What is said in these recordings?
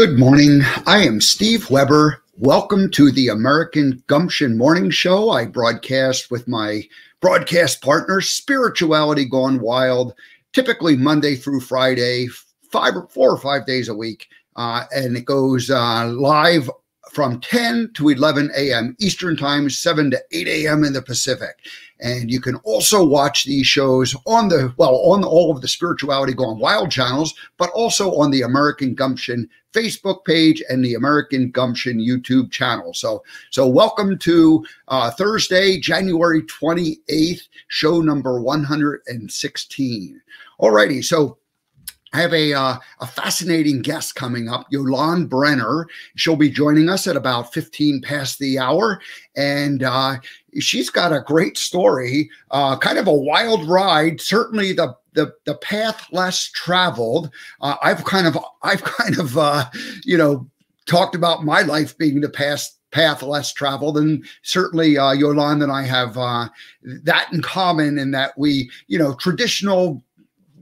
Good morning. I am Steve Weber. Welcome to the American Gumption Morning Show. I broadcast with my broadcast partner, Spirituality Gone Wild, typically Monday through Friday, five or four or five days a week. Uh, and it goes uh, live from 10 to 11 a.m. Eastern Time, 7 to 8 a.m. in the Pacific. And you can also watch these shows on the, well, on all of the Spirituality Gone Wild channels, but also on the American Gumption Facebook page and the American Gumption YouTube channel. So, so welcome to uh, Thursday, January 28th, show number 116. Alrighty, so I have a uh, a fascinating guest coming up, Yolande Brener. She'll be joining us at about 15 past the hour, and uh, she's got a great story, uh, kind of a wild ride. Certainly the the the path less traveled. Uh, I've kind of I've kind of uh, you know talked about my life being the past path less traveled and certainly uh, yolande and i have uh, that in common in that we you know traditional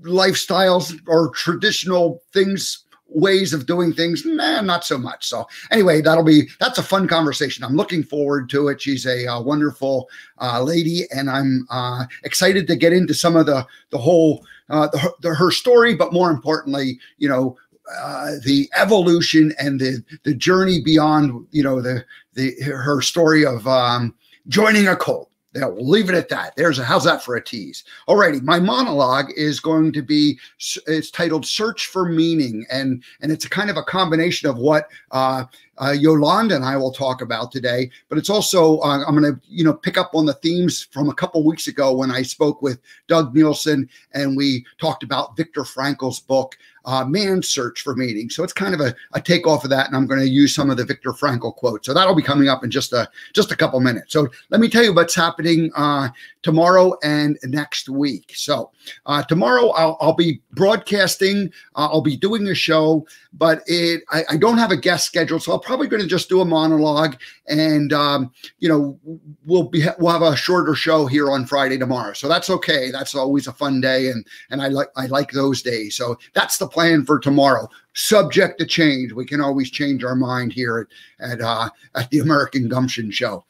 lifestyles or traditional things ways of doing things nah not so much. So anyway that'll be that's a fun conversation. I'm looking forward to it. She's a, uh, wonderful uh, lady and i'm uh, excited to get into some of the the whole uh, the, the, her story but more importantly you know uh, the evolution and the the journey beyond you know the the her story of um, joining a cult yeah, we'll leave it at that. There's a how's that for a tease? Alrighty, my monologue is going to be it's titled "Search for Meaning," and and it's a kind of a combination of what uh, uh, Yolanda and I will talk about today, but it's also uh, I'm going to you know pick up on the themes from a couple weeks ago when I spoke with Doug Nielsen and we talked about Viktor Frankl's book uh, Man's Search for Meaning. So it's kind of a, a takeoff of that, and I'm going to use some of the Viktor Frankl quotes. So that'll be coming up in just a just a couple minutes. So let me tell you what's happening uh, tomorrow and next week. So uh, tomorrow I'll, I'll, be broadcasting. Uh, I'll be doing a show, but it I, I, don't have a guest scheduled, so I'm probably going to just do a monologue, and um, you know we'll be we'll have a shorter show here on Friday tomorrow. So that's okay. That's always a fun day, and and I like I like those days. So that's the plan for tomorrow. Subject to change. We can always change our mind here at at, uh, at the American Gumption Show.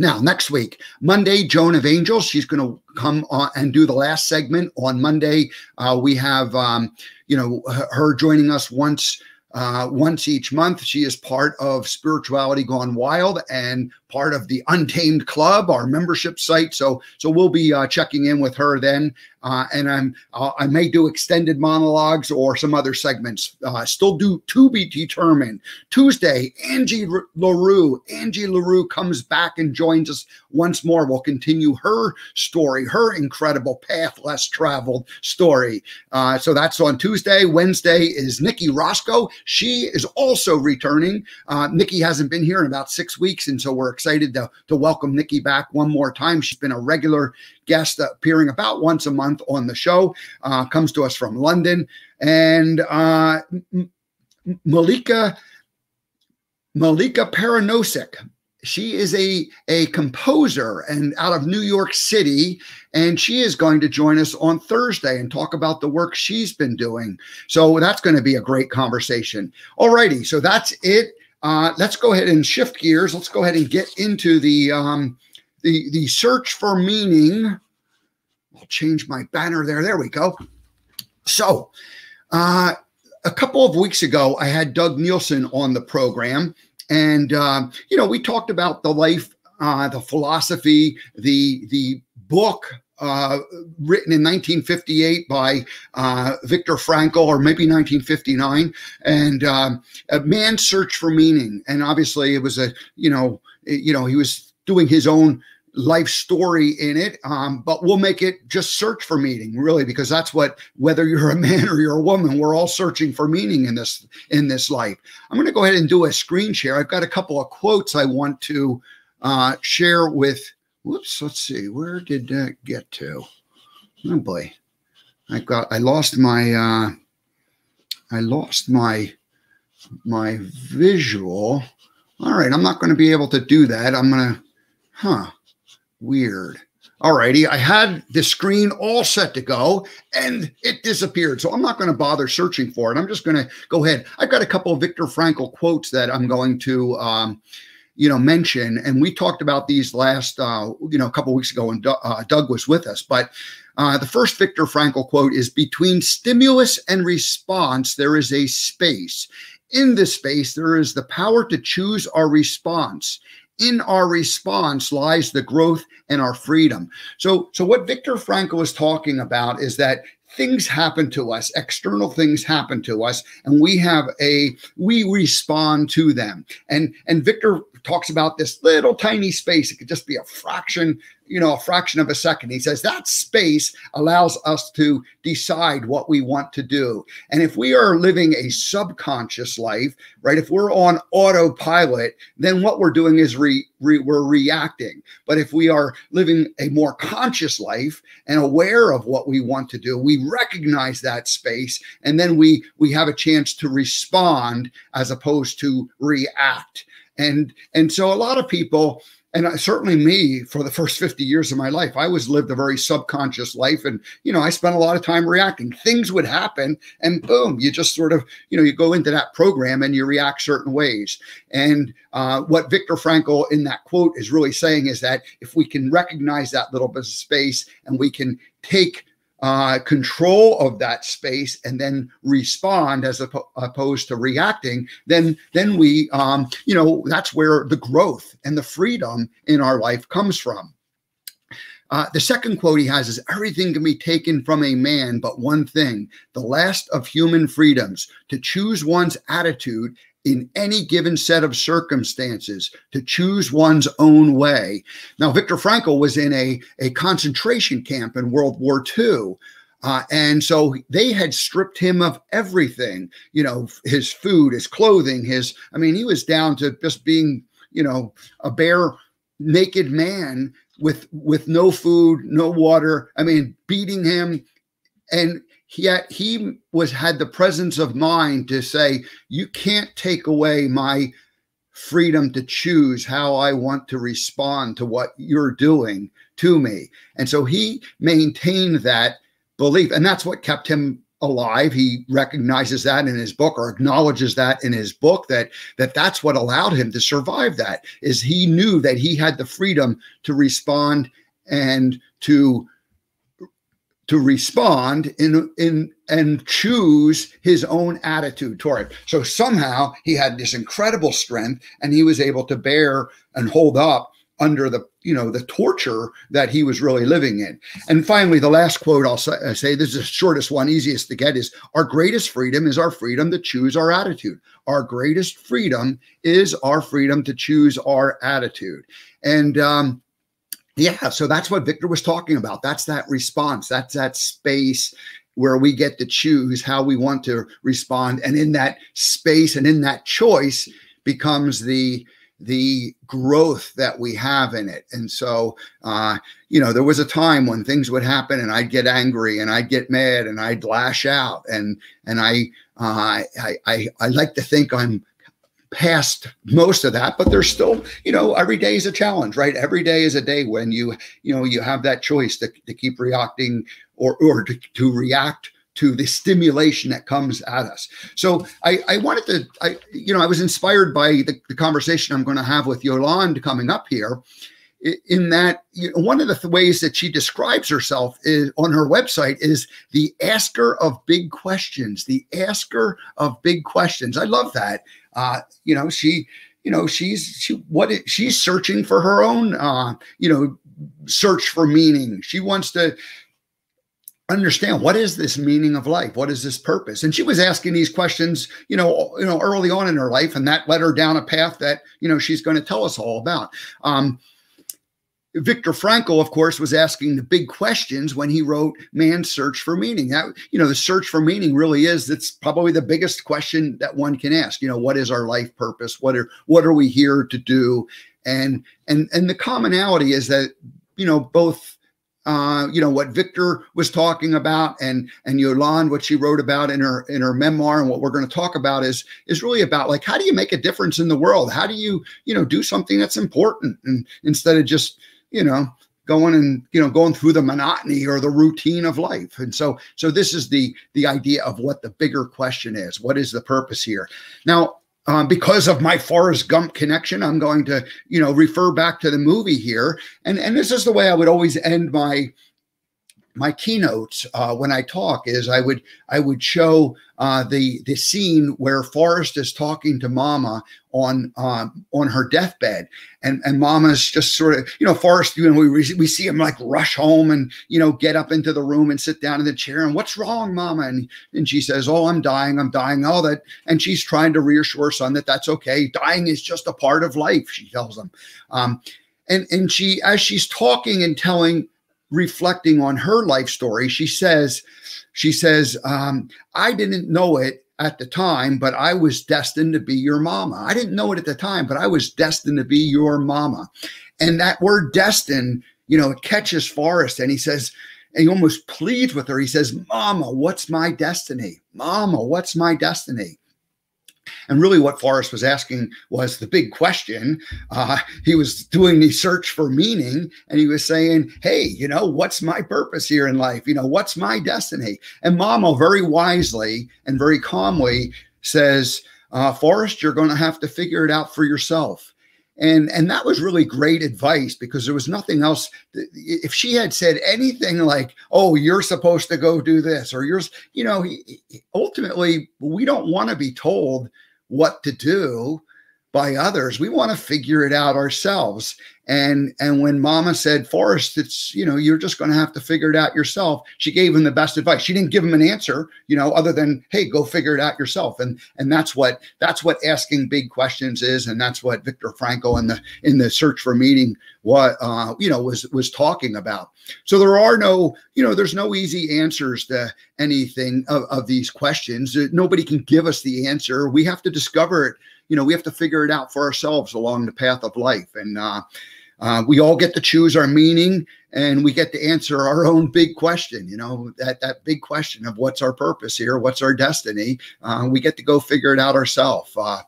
Now, next week, Monday, Joan of Angels. She's going to come on and do the last segment on Monday. Uh, we have, um, you know, her joining us once uh, once each month. She is part of Spirituality Gone Wild and part of the Untamed Club, our membership site. So, so we'll be uh, checking in with her then. Uh, and I'm uh, I may do extended monologues or some other segments. Uh, still do to be determined. Tuesday, Angie Larue. Angie Larue comes back and joins us once more. We'll continue her story, her incredible path less traveled story. Uh, so that's on Tuesday. Wednesday is Nikki Roscoe. She is also returning. Uh, Nikki hasn't been here in about six weeks, and so we're excited to, to welcome Nikki back one more time. She's been a regular guest appearing about once a month on the show, uh, comes to us from London. And uh, Malika, Malika Paranosik, she is a, a composer and out of New York City, and she is going to join us on Thursday and talk about the work she's been doing. So that's going to be a great conversation. All righty, so that's it uh, let's go ahead and shift gears. Let's go ahead and get into the um, the the search for meaning. I'll change my banner there. There we go. So, uh, a couple of weeks ago, I had Doug Nielsen on the program, and uh, you know we talked about the life, uh, the philosophy, the the book uh, written in 1958 by uh, Viktor Frankl, or maybe 1959, and um, a man's search for meaning. And obviously, it was a you know you know he was doing his own life story in it. Um, but we'll make it just search for meaning really because that's what whether you're a man or you're a woman we're all searching for meaning in this in this life. I'm going to go ahead and do a screen share. I've got a couple of quotes i want to uh, share with whoops, let's see, where did that get to? Oh boy, I got, I lost my, uh, I lost my, my visual. All right, I'm not going to be able to do that. I'm going to, huh, weird. Alrighty, I had the screen all set to go and it disappeared. So I'm not going to bother searching for it. I'm just going to go ahead. I've got a couple of Viktor Frankl quotes that I'm going to, um, you know, mention. And we talked about these last, uh, you know, a couple weeks ago when uh, Doug was with us. But uh, the first Viktor Frankl quote is Between stimulus and response, there is a space. In this space, there is the power to choose our response in our response lies the growth and our freedom. So, so what Viktor Frankl is talking about is that things happen to us external things happen to us and we have a we respond to them and and viktor talks about this little tiny space it could just be a fraction you know, a fraction of a second. He says that space allows us to decide what we want to do. And if we are living a subconscious life, right, if we're on autopilot, then what we're doing is re, re, we're reacting. But if we are living a more conscious life and aware of what we want to do, we recognize that space and then we we have a chance to respond as opposed to react. And and so a lot of people and certainly me for the first 50 years of my life i was lived a very subconscious life. And you know i spent a lot of time reacting. Things would happen and boom you just sort of you know you go into that program and you react certain ways. And uh, what viktor frankl in that quote is really saying is that if we can recognize that little bit of space and we can take uh, control of that space and then respond as op- opposed to reacting, then then we um, you know that's where the growth and the freedom in our life comes from. Uh, the second quote he has is everything can be taken from a man, but one thing, the last of human freedoms, to choose one's attitude in any given set of circumstances to choose one's own way. Now, Viktor Frankl was in a, a concentration camp in World War II. Uh, and so they had stripped him of everything, you know, his food, his clothing, his, I mean, he was down to just being, you know, a bare naked man with with no food, no water. I mean, beating him and yet he was had the presence of mind to say you can't take away my freedom to choose how i want to respond to what you're doing to me and so he maintained that belief and that's what kept him alive he recognizes that in his book or acknowledges that in his book that that that's what allowed him to survive that is he knew that he had the freedom to respond and to to respond in in and choose his own attitude toward it. So somehow he had this incredible strength and he was able to bear and hold up under the you know the torture that he was really living in. And finally, the last quote I'll say, I say this is the shortest one, easiest to get is our greatest freedom is our freedom to choose our attitude. Our greatest freedom is our freedom to choose our attitude. And um, yeah, so that's what Viktor was talking about. That's that response. That's that space where we get to choose how we want to respond, and in that space and in that choice becomes the the growth that we have in it. And so, uh, you know, there was a time when things would happen, and I'd get angry, and I'd get mad, and I'd lash out, and and I uh, I, I I like to think I'm past most of that but there's still you know every day is a challenge right every day is a day when you you know you have that choice to, to keep reacting or or to, to react to the stimulation that comes at us. So i i wanted to i you know i was inspired by the, the conversation i'm going to have with yolande coming up here in that you know, one of the th- ways that she describes herself is on her website is the asker of big questions the asker of big questions. I love that. Uh, you know, she, you know, she's she what she's searching for her own, uh, you know, search for meaning. She wants to understand what is this meaning of life what is this purpose and she was asking these questions you know you know early on in her life and that led her down a path that you know she's going to tell us all about um, Viktor Frankl, of course, was asking the big questions when he wrote Man's Search for Meaning. That, you know, the search for meaning really is it's probably the biggest question that one can ask. You know, what is our life purpose? What are what are we here to do? And and and the commonality is that, you know, both uh, you know what Viktor was talking about, and and Yolande, what she wrote about in her in her memoir, and what we're going to talk about is is really about like how do you make a difference in the world? How do you you know do something that's important, and instead of just you know, going and you know going through the monotony or the routine of life? And so so this is the the idea of what the bigger question is. What is the purpose here? Now um, because of my Forrest Gump connection, I'm going to, you know, refer back to the movie here, and and this is the way I would always end my my keynotes uh, when I talk is I would I would show uh, the the scene where Forrest is talking to Mama on um, on her deathbed, and and Mama's just sort of you know Forrest you know we we see him like rush home and you know get up into the room and sit down in the chair and what's wrong, Mama? And and she says, oh I'm dying, I'm dying, all that, and she's trying to reassure her son that that's okay. Dying is just a part of life, she tells him. Um, and and she as she's talking and telling reflecting on her life story, she says, she says, um, I didn't know it at the time, but I was destined to be your mama. I didn't know it at the time, but I was destined to be your mama. And that word destined, you know, it catches Forrest and he says, and he almost pleads with her. He says, Mama, what's my destiny? Mama, what's my destiny? And really, what Forrest was asking was the big question. Uh, he was doing the search for meaning, and he was saying, Hey, you know, what's my purpose here in life? You know, what's my destiny? And Mama, very wisely and very calmly, says, uh, Forrest, you're going to have to figure it out for yourself. And, and that was really great advice because there was nothing else. If she had said anything like, "Oh, you're supposed to go do this," or "You're," you know, ultimately we don't want to be told what to do by others. We want to figure it out ourselves. And and when Mama said, Forrest, it's you know you're just going to have to figure it out yourself. She gave him the best advice. She didn't give him an answer, you know, other than hey, go figure it out yourself. And and that's what that's what asking big questions is, and that's what Viktor Frankl in the in the search for meaning what uh, you know was was talking about. So there are no you know there's no easy answers to anything of, of these questions. Nobody can give us the answer. We have to discover it you know we have to figure it out for ourselves along the path of life. And uh, uh, we all get to choose our meaning and we get to answer our own big question you know that that big question of what's our purpose here? What's our destiny? Uh, we get to go figure it out ourselves uh,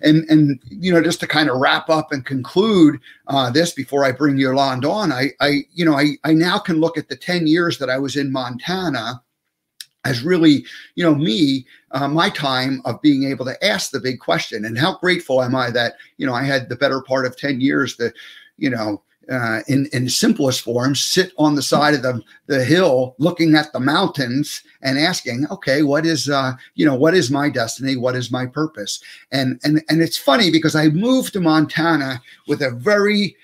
and and you know just to kind of wrap up and conclude uh, this before i bring yolanda on i i you know i i now can look at the 10 years that i was in montana as really, you know, me, uh, my time of being able to ask the big question. And how grateful am I that, you know, I had the better part of 10 years to, you know, uh, in in simplest form, sit on the side of the the hill, looking at the mountains and asking, okay, what is uh, you know, what is my destiny? What is my purpose? And and and it's funny because I moved to Montana with a very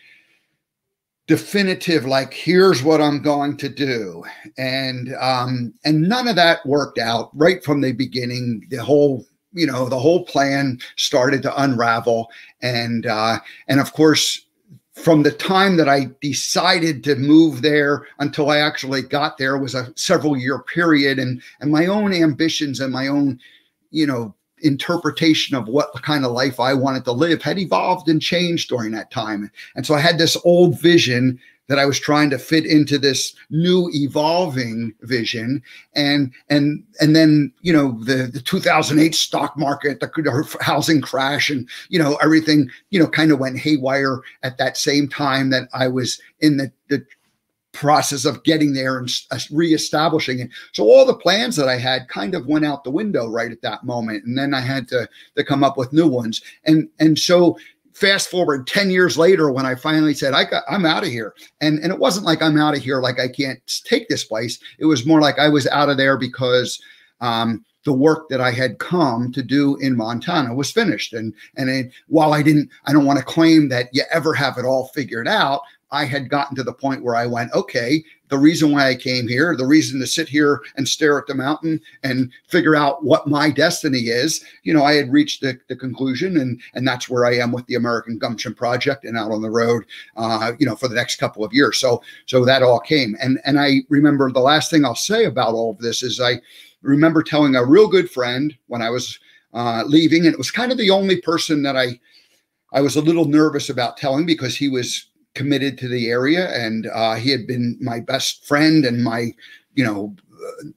definitive like here's what i'm going to do. And um and none of that worked out right from the beginning. The whole you know the whole plan started to unravel. And uh and of course from the time that I decided to move there until I actually got there was a several year period. And and my own ambitions and my own you know interpretation of what kind of life I wanted to live had evolved and changed during that time. And so I had this old vision that I was trying to fit into this new evolving vision. And and and then you know the the 2008 stock market, the housing crash, and you know everything you know kind of went haywire at that same time that I was in the the process of getting there and uh, reestablishing it. So all the plans that I had kind of went out the window right at that moment, and then I had to to come up with new ones. And and so fast forward 10 years later when i finally said i got i'm out of here and and it wasn't like i'm out of here like i can't take this place it was more like i was out of there because um, the work that i had come to do in montana was finished and and it, while i didn't i don't want to claim that you ever have it all figured out I had gotten to the point where I went, okay, the reason why I came here, the reason to sit here and stare at the mountain and figure out what my destiny is, you know, I had reached the, the conclusion, and and that's where I am with the American Gumption Project and out on the road, uh, you know, for the next couple of years. So so that all came, and and I remember the last thing I'll say about all of this is I remember telling a real good friend when I was uh, leaving, and it was kind of the only person that I I was a little nervous about telling because he was committed to the area, and uh, he had been my best friend and my, you know,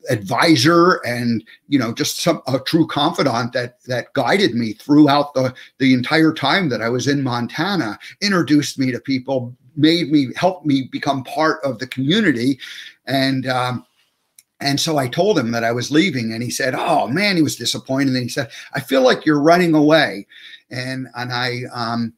advisor and you know just some a true confidant that that guided me throughout the the entire time that I was in Montana introduced me to people made me helped me become part of the community, and. Um, and so I told him that I was leaving, and he said, "Oh man," he was disappointed. And he said, "I feel like you're running away," and and I um,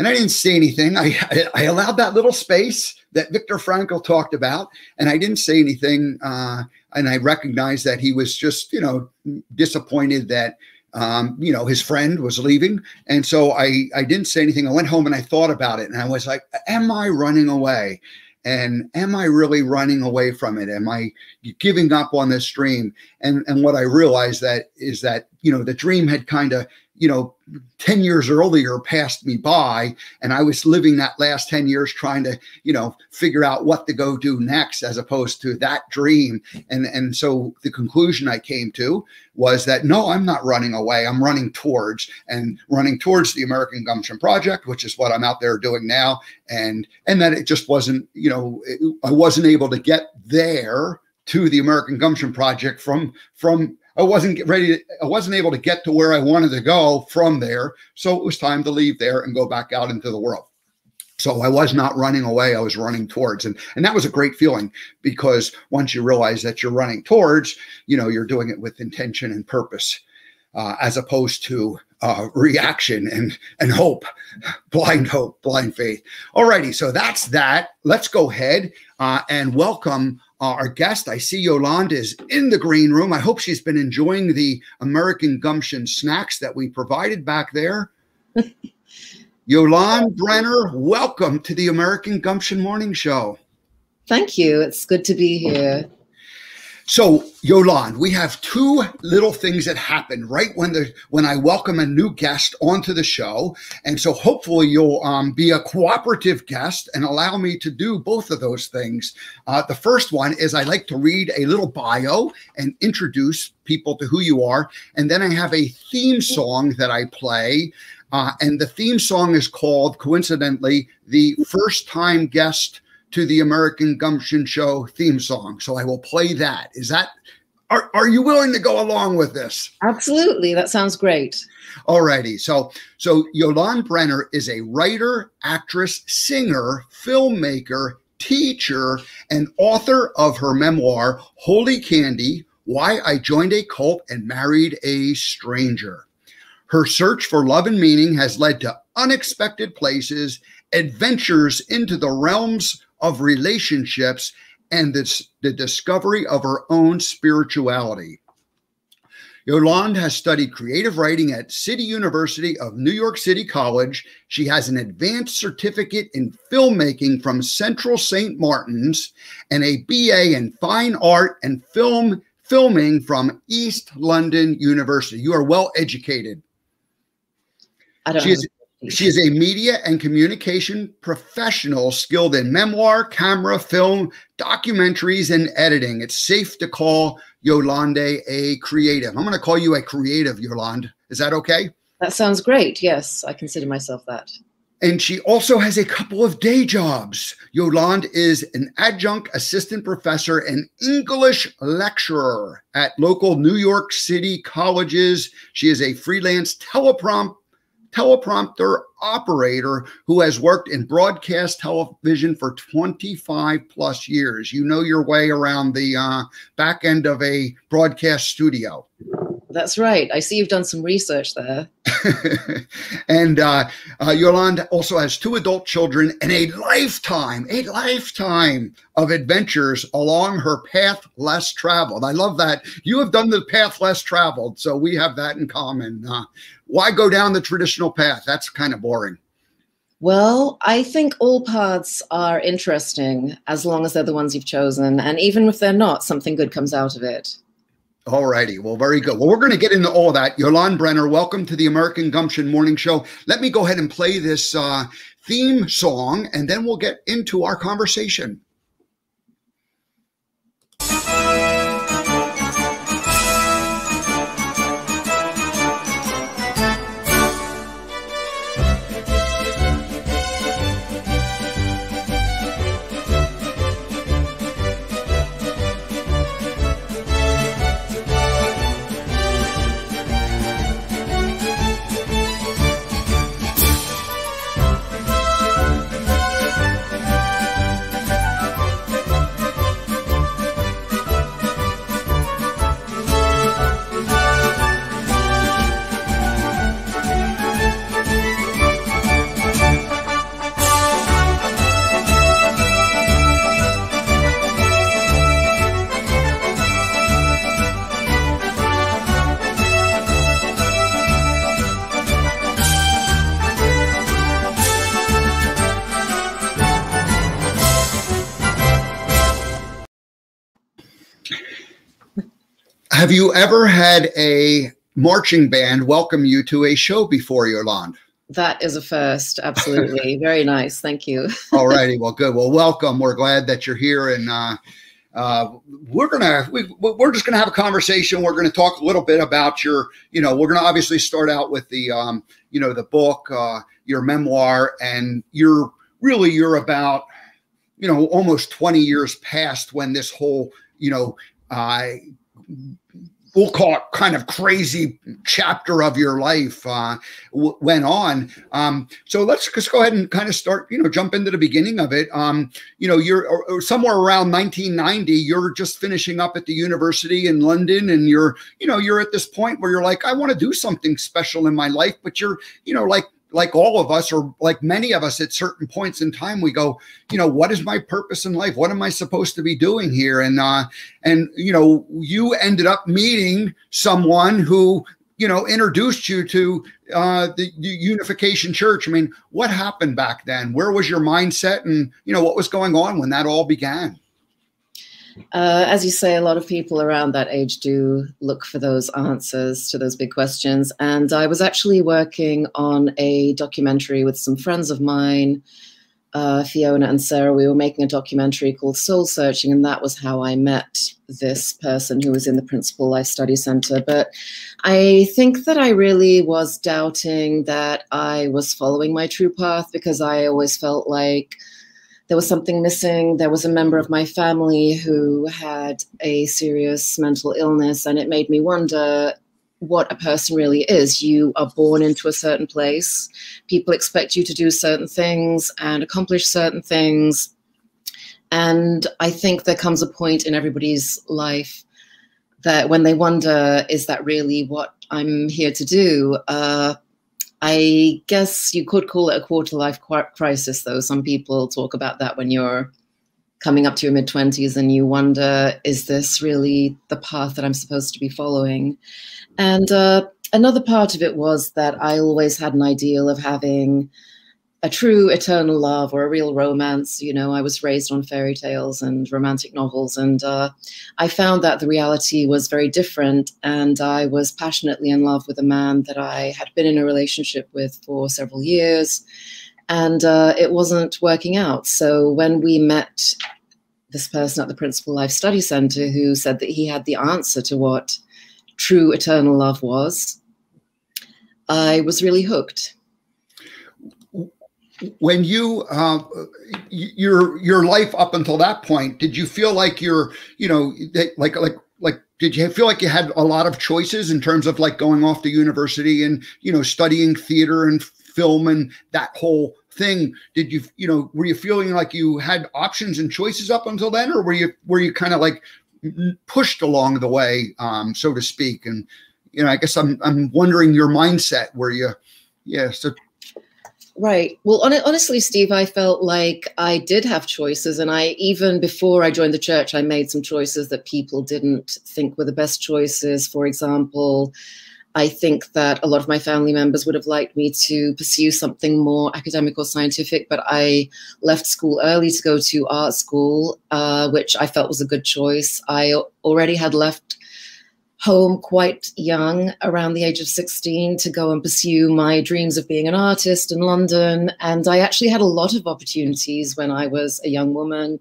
and I didn't say anything. I I allowed that little space that Viktor Frankl talked about, and I didn't say anything. Uh, and I recognized that he was just you know disappointed that um, you know, his friend was leaving. And so I, I didn't say anything. I went home and I thought about it and I was like, am I running away? And am I really running away from it? Am I giving up on this dream? And, and what I realized that is that, you know, the dream had kind of you know, 10 years earlier passed me by and I was living that last 10 years trying to, you know, figure out what to go do next as opposed to that dream. And and so the conclusion I came to was that no, I'm not running away. I'm running towards and running towards the American Gumption Project, which is what I'm out there doing now. And and that it just wasn't, you know, it, I wasn't able to get there to the American Gumption Project from from I wasn't ready. To, I wasn't able to get to where I wanted to go from there. So it was time to leave there and go back out into the world. So I was not running away. I was running towards, and and that was a great feeling because once you realize that you're running towards, you know, you're doing it with intention and purpose, uh, as opposed to uh, reaction and and hope, blind hope, blind faith. Alrighty, so that's that. Let's go ahead uh, and welcome uh, our guest. I see Yolanda is in the green room. I hope she's been enjoying the American Gumption snacks that we provided back there. Yolande Brener, welcome to the American Gumption Morning Show. Thank you. It's good to be here. So, Yolande, we have two little things that happen right when the when I welcome a new guest onto the show, and so hopefully you'll um, be a cooperative guest and allow me to do both of those things. Uh, the first one is I like to read a little bio and introduce people to who you are, and then I have a theme song that I play. Uh, and the theme song is called, coincidentally, the first time guest to the American Gumption Show theme song. So I will play that. Is that are, are you willing to go along with this? Absolutely. That sounds great. Alrighty. So so Yolande Brener is a writer, actress, singer, filmmaker, teacher, and author of her memoir, Holy Candy Why I Joined a Cult and Married a Stranger. Her search for love and meaning has led to unexpected places, adventures into the realms of relationships and this, the discovery of her own spirituality. Yolande has studied creative writing at City University of New York City College. She has an advanced certificate in filmmaking from Central St. Martin's and a BA in fine art and film filming from East London University. You are well educated. I don't she know. is she is a media and communication professional skilled in memoir, camera, film, documentaries, and editing. It's safe to call Yolande a creative. I'm going to call you a creative, Yolande. Is that okay? That sounds great. Yes, I consider myself that. And she also has a couple of day jobs. Yolande is an adjunct assistant professor and English lecturer at local New York City colleges. She is a freelance teleprompt teleprompter operator who has worked in broadcast television for 25 plus years. You know your way around the uh, back end of a broadcast studio. That's right. I see you've done some research there. and uh, uh, Yolanda also has two adult children and a lifetime, a lifetime of adventures along her path less traveled. I love that. You have done the path less traveled. So we have that in common. Uh, why go down the traditional path? That's kind of boring. Well, I think all paths are interesting as long as they're the ones you've chosen. And even if they're not, something good comes out of it. All righty. Well, very good. Well, we're going to get into all that. Yolande Brener, welcome to the American Gumption Morning Show. Let me go ahead and play this uh, theme song, and then we'll get into our conversation. Have you ever had a marching band welcome you to a show before, Yolande? That is a first. Absolutely. Very nice. Thank you. All righty. Well, good. Well, welcome. We're glad that you're here. And uh, uh, we're gonna we, we're just gonna have a conversation. We're gonna talk a little bit about your, you know, we're gonna obviously start out with the, um, you know, the book, uh, your memoir, and you're really you're about, you know, almost 20 years past when this whole, you know, uh, we'll call it kind of crazy chapter of your life uh, went on. Um, so let's just go ahead and kind of start, you know, jump into the beginning of it. Um, you know, you're or, or somewhere around 1990, you're just finishing up at the university in London and you're, you know, you're at this point where you're like, I want to do something special in my life, but you're, you know, like like all of us or like many of us at certain points in time we go you know what is my purpose in life? What am i supposed to be doing here? And uh and you know you ended up meeting someone who you know introduced you to uh the, the unification church. I mean what happened back then? Where was your mindset and you know what was going on when that all began uh, as you say, a lot of people around that age do look for those answers to those big questions. And I was actually working on a documentary with some friends of mine, uh, Fiona and Sarah. We were making a documentary called Soul Searching, and that was how I met this person who was in the Principle Life Study Center. But I think that I really was doubting that I was following my true path because I always felt like there was something missing. There was a member of my family who had a serious mental illness, and it made me wonder what a person really is. You are born into a certain place, people expect you to do certain things and accomplish certain things. And I think there comes a point in everybody's life that when they wonder, is that really what I'm here to do? Uh, I guess you could call it a quarter life crisis, though. Some people talk about that when you're coming up to your mid 20s and you wonder, is this really the path that I'm supposed to be following? And uh, another part of it was that I always had an ideal of having a true eternal love or a real romance. You know, I was raised on fairy tales and romantic novels, and uh, I found that the reality was very different. And I was passionately in love with a man that I had been in a relationship with for several years, and uh, it wasn't working out. So when we met this person at the Principle Life Study Center who said that he had the answer to what true eternal love was, I was really hooked when you uh, your your life up until that point did you feel like you're you know like like like did you feel like you had a lot of choices in terms of like going off to university and you know studying theater and film and that whole thing? Did you you know were you feeling like you had options and choices up until then or were you were you kind of like pushed along the way um so to speak? And you know i guess i'm i'm wondering your mindset where you yeah so Right. Well, on, honestly, Steve, I felt like I did have choices. And I, even before I joined the church, I made some choices that people didn't think were the best choices. For example, I think that a lot of my family members would have liked me to pursue something more academic or scientific, but I left school early to go to art school, uh, which I felt was a good choice. I already had left home quite young, around the age of 16, to go and pursue my dreams of being an artist in London. And I actually had a lot of opportunities when I was a young woman.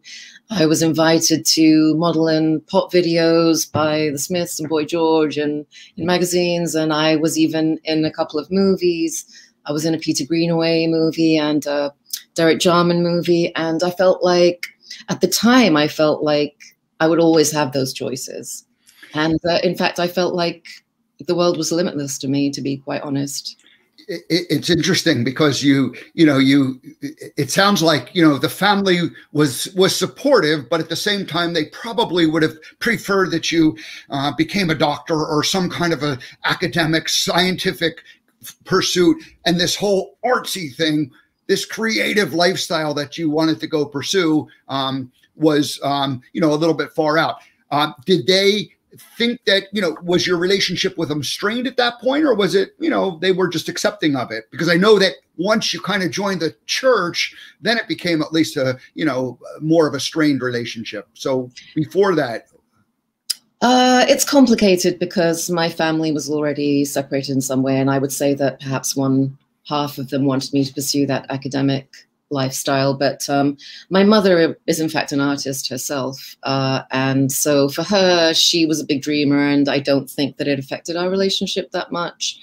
I was invited to model in pop videos by the Smiths and Boy George and in magazines. And I was even in a couple of movies. I was in a Peter Greenaway movie and a Derek Jarman movie. And I felt like, at the time, I felt like I would always have those choices. And uh, in fact, I felt like the world was limitless to me, to be quite honest. it's interesting because you you know you it sounds like you know the family was was supportive but at the same time they probably would have preferred that you uh, became a doctor or some kind of a academic scientific pursuit and this whole artsy thing this creative lifestyle that you wanted to go pursue um, was um, you know a little bit far out uh, did they think that you know was your relationship with them strained at that point or was it you know they were just accepting of it? Because i know that once you kind of joined the church then it became at least a you know more of a strained relationship. So before that? Uh, it's complicated because my family was already separated in some way, and I would say that perhaps one half of them wanted me to pursue that academic lifestyle. But um, my mother is, in fact, an artist herself. Uh, and so for her, she was a big dreamer, and I don't think that it affected our relationship that much.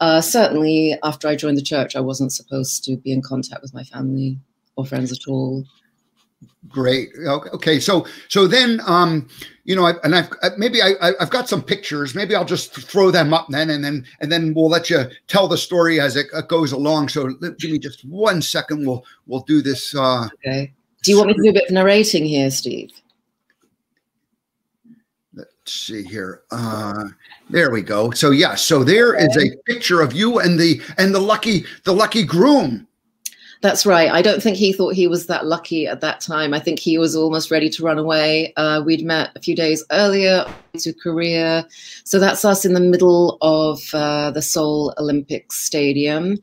Uh, certainly, after I joined the church, I wasn't supposed to be in contact with my family or friends at all. Great. Okay. So, so then, um, you know, I, and I've maybe I, I've got some pictures. Maybe I'll just throw them up then, and then and then we'll let you tell the story as it, goes along. So, give me just one second. We'll we'll do this. Uh, okay. Do you want me to do a bit of narrating here, Steve? Let's see here. Uh, there we go. So yeah. So there okay. is a picture of you and the and the lucky the lucky groom that's right. I don't think he thought he was that lucky at that time. I think he was almost ready to run away. Uh, we'd met a few days earlier to Korea. So that's us in the middle of uh, the Seoul Olympic Stadium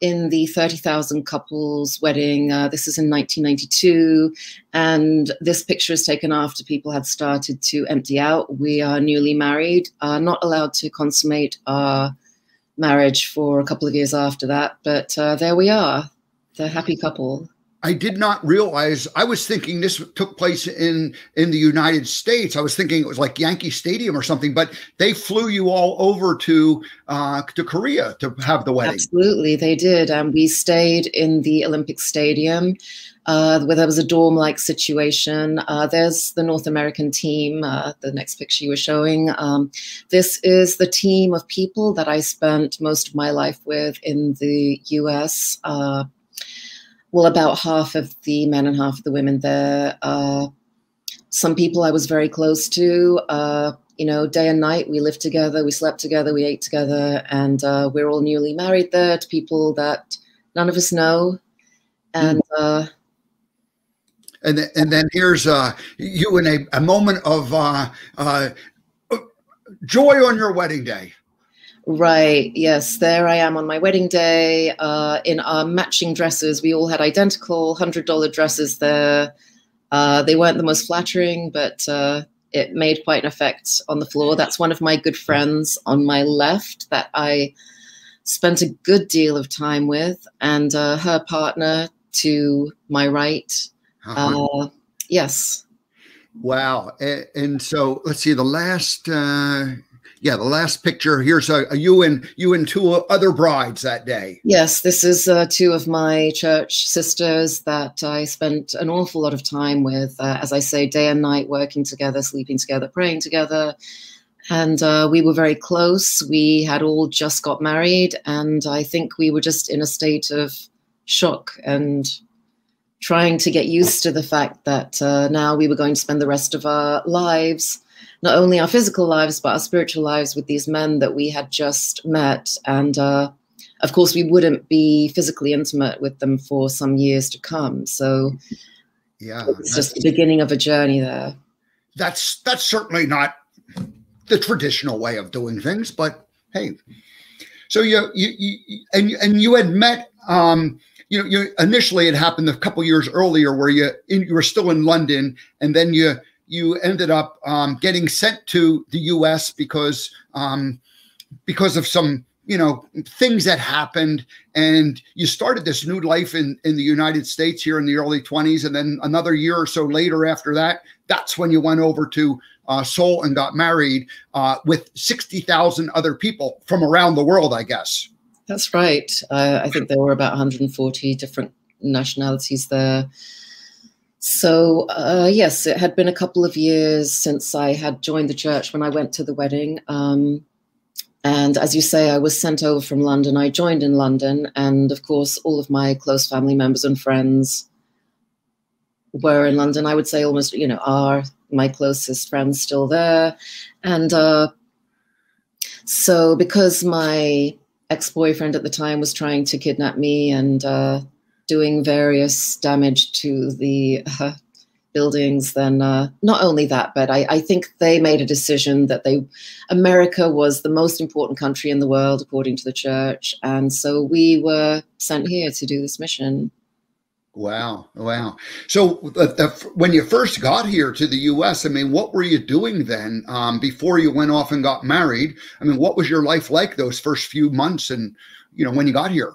in the 30,000 couples wedding. Uh, this is in 1992. And this picture is taken after people had started to empty out. We are newly married, uh, not allowed to consummate our marriage for a couple of years after that. But uh, there we are the happy couple. I did not realize. I was thinking this took place in in the United States. I was thinking it was like Yankee Stadium or something. But they flew you all over to uh, to Korea to have the wedding. Absolutely, they did, and we stayed in the Olympic Stadium. Uh, where there was a dorm-like situation. Uh, there's the North American team, uh, the next picture you were showing. Um, this is the team of people that I spent most of my life with in the U.S. Uh, well, about half of the men and half of the women there. Uh, some people I was very close to. Uh, you know, day and night, we lived together, we slept together, we ate together, and uh, we're all newly married there to people that none of us know. And mm. and then, and then here's uh, you in a, a moment of uh, uh, joy on your wedding day. Right. Yes. There I am on my wedding day uh, in our matching dresses. We all had identical $100 dresses there. Uh, they weren't the most flattering, but uh, it made quite an effect on the floor. That's one of my good friends on my left that I spent a good deal of time with, and uh, her partner to my right. -huh. Uh, yes. Wow. And, and, so let's see, the last uh, yeah, the last picture here's a, a, you and you and two other brides that day. Yes, this is uh, two of my church sisters that I spent an awful lot of time with. Uh, as I say, day and night, working together, sleeping together, praying together, and uh, we were very close. We had all just got married, and I think we were just in a state of shock and trying to get used to the fact that uh, now we were going to spend the rest of our lives not only our physical lives but our spiritual lives with these men that we had just met. And uh, of course we wouldn't be physically intimate with them for some years to come. So yeah it's just the beginning of a journey there. That's that's certainly not the traditional way of doing things but hey. So you you, you and and you had met um you know you initially it happened a couple years earlier where you in, you were still in london and then you you ended up um, getting sent to the U.S. because um, because of some you know things that happened, and you started this new life in in the United States here in the early 20s, and then another year or so later after that, that's when you went over to uh, Seoul and got married uh, with 60,000 other people from around the world, I guess. That's right. Uh, I think there were about 140 different nationalities there. So, uh, yes, it had been a couple of years since I had joined the church when I went to the wedding. Um, and as you say, I was sent over from London. I joined in London. And of course, all of my close family members and friends were in London. I would say almost, you know, are my closest friends still there. And uh, so, because my ex boyfriend at the time was trying to kidnap me and uh, doing various damage to the uh, buildings, then uh, not only that, but I, I, think they made a decision that they America was the most important country in the world according to the church, and so we were sent here to do this mission. Wow, wow. So the, the, when you first got here to the U.S., I mean, what were you doing then um, before you went off and got married? I mean, what was your life like those first few months and, you know, when you got here?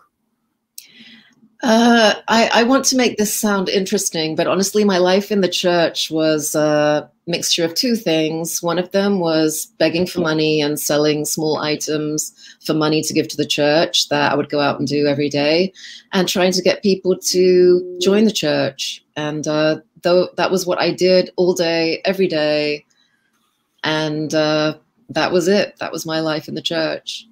Uh, I, I, want to make this sound interesting, but honestly, my life in the church was a mixture of two things. One of them was begging for money and selling small items for money to give to the church that I would go out and do every day, and trying to get people to join the church. And uh, though that was what I did all day, every day, and uh, that was it. That was my life in the church.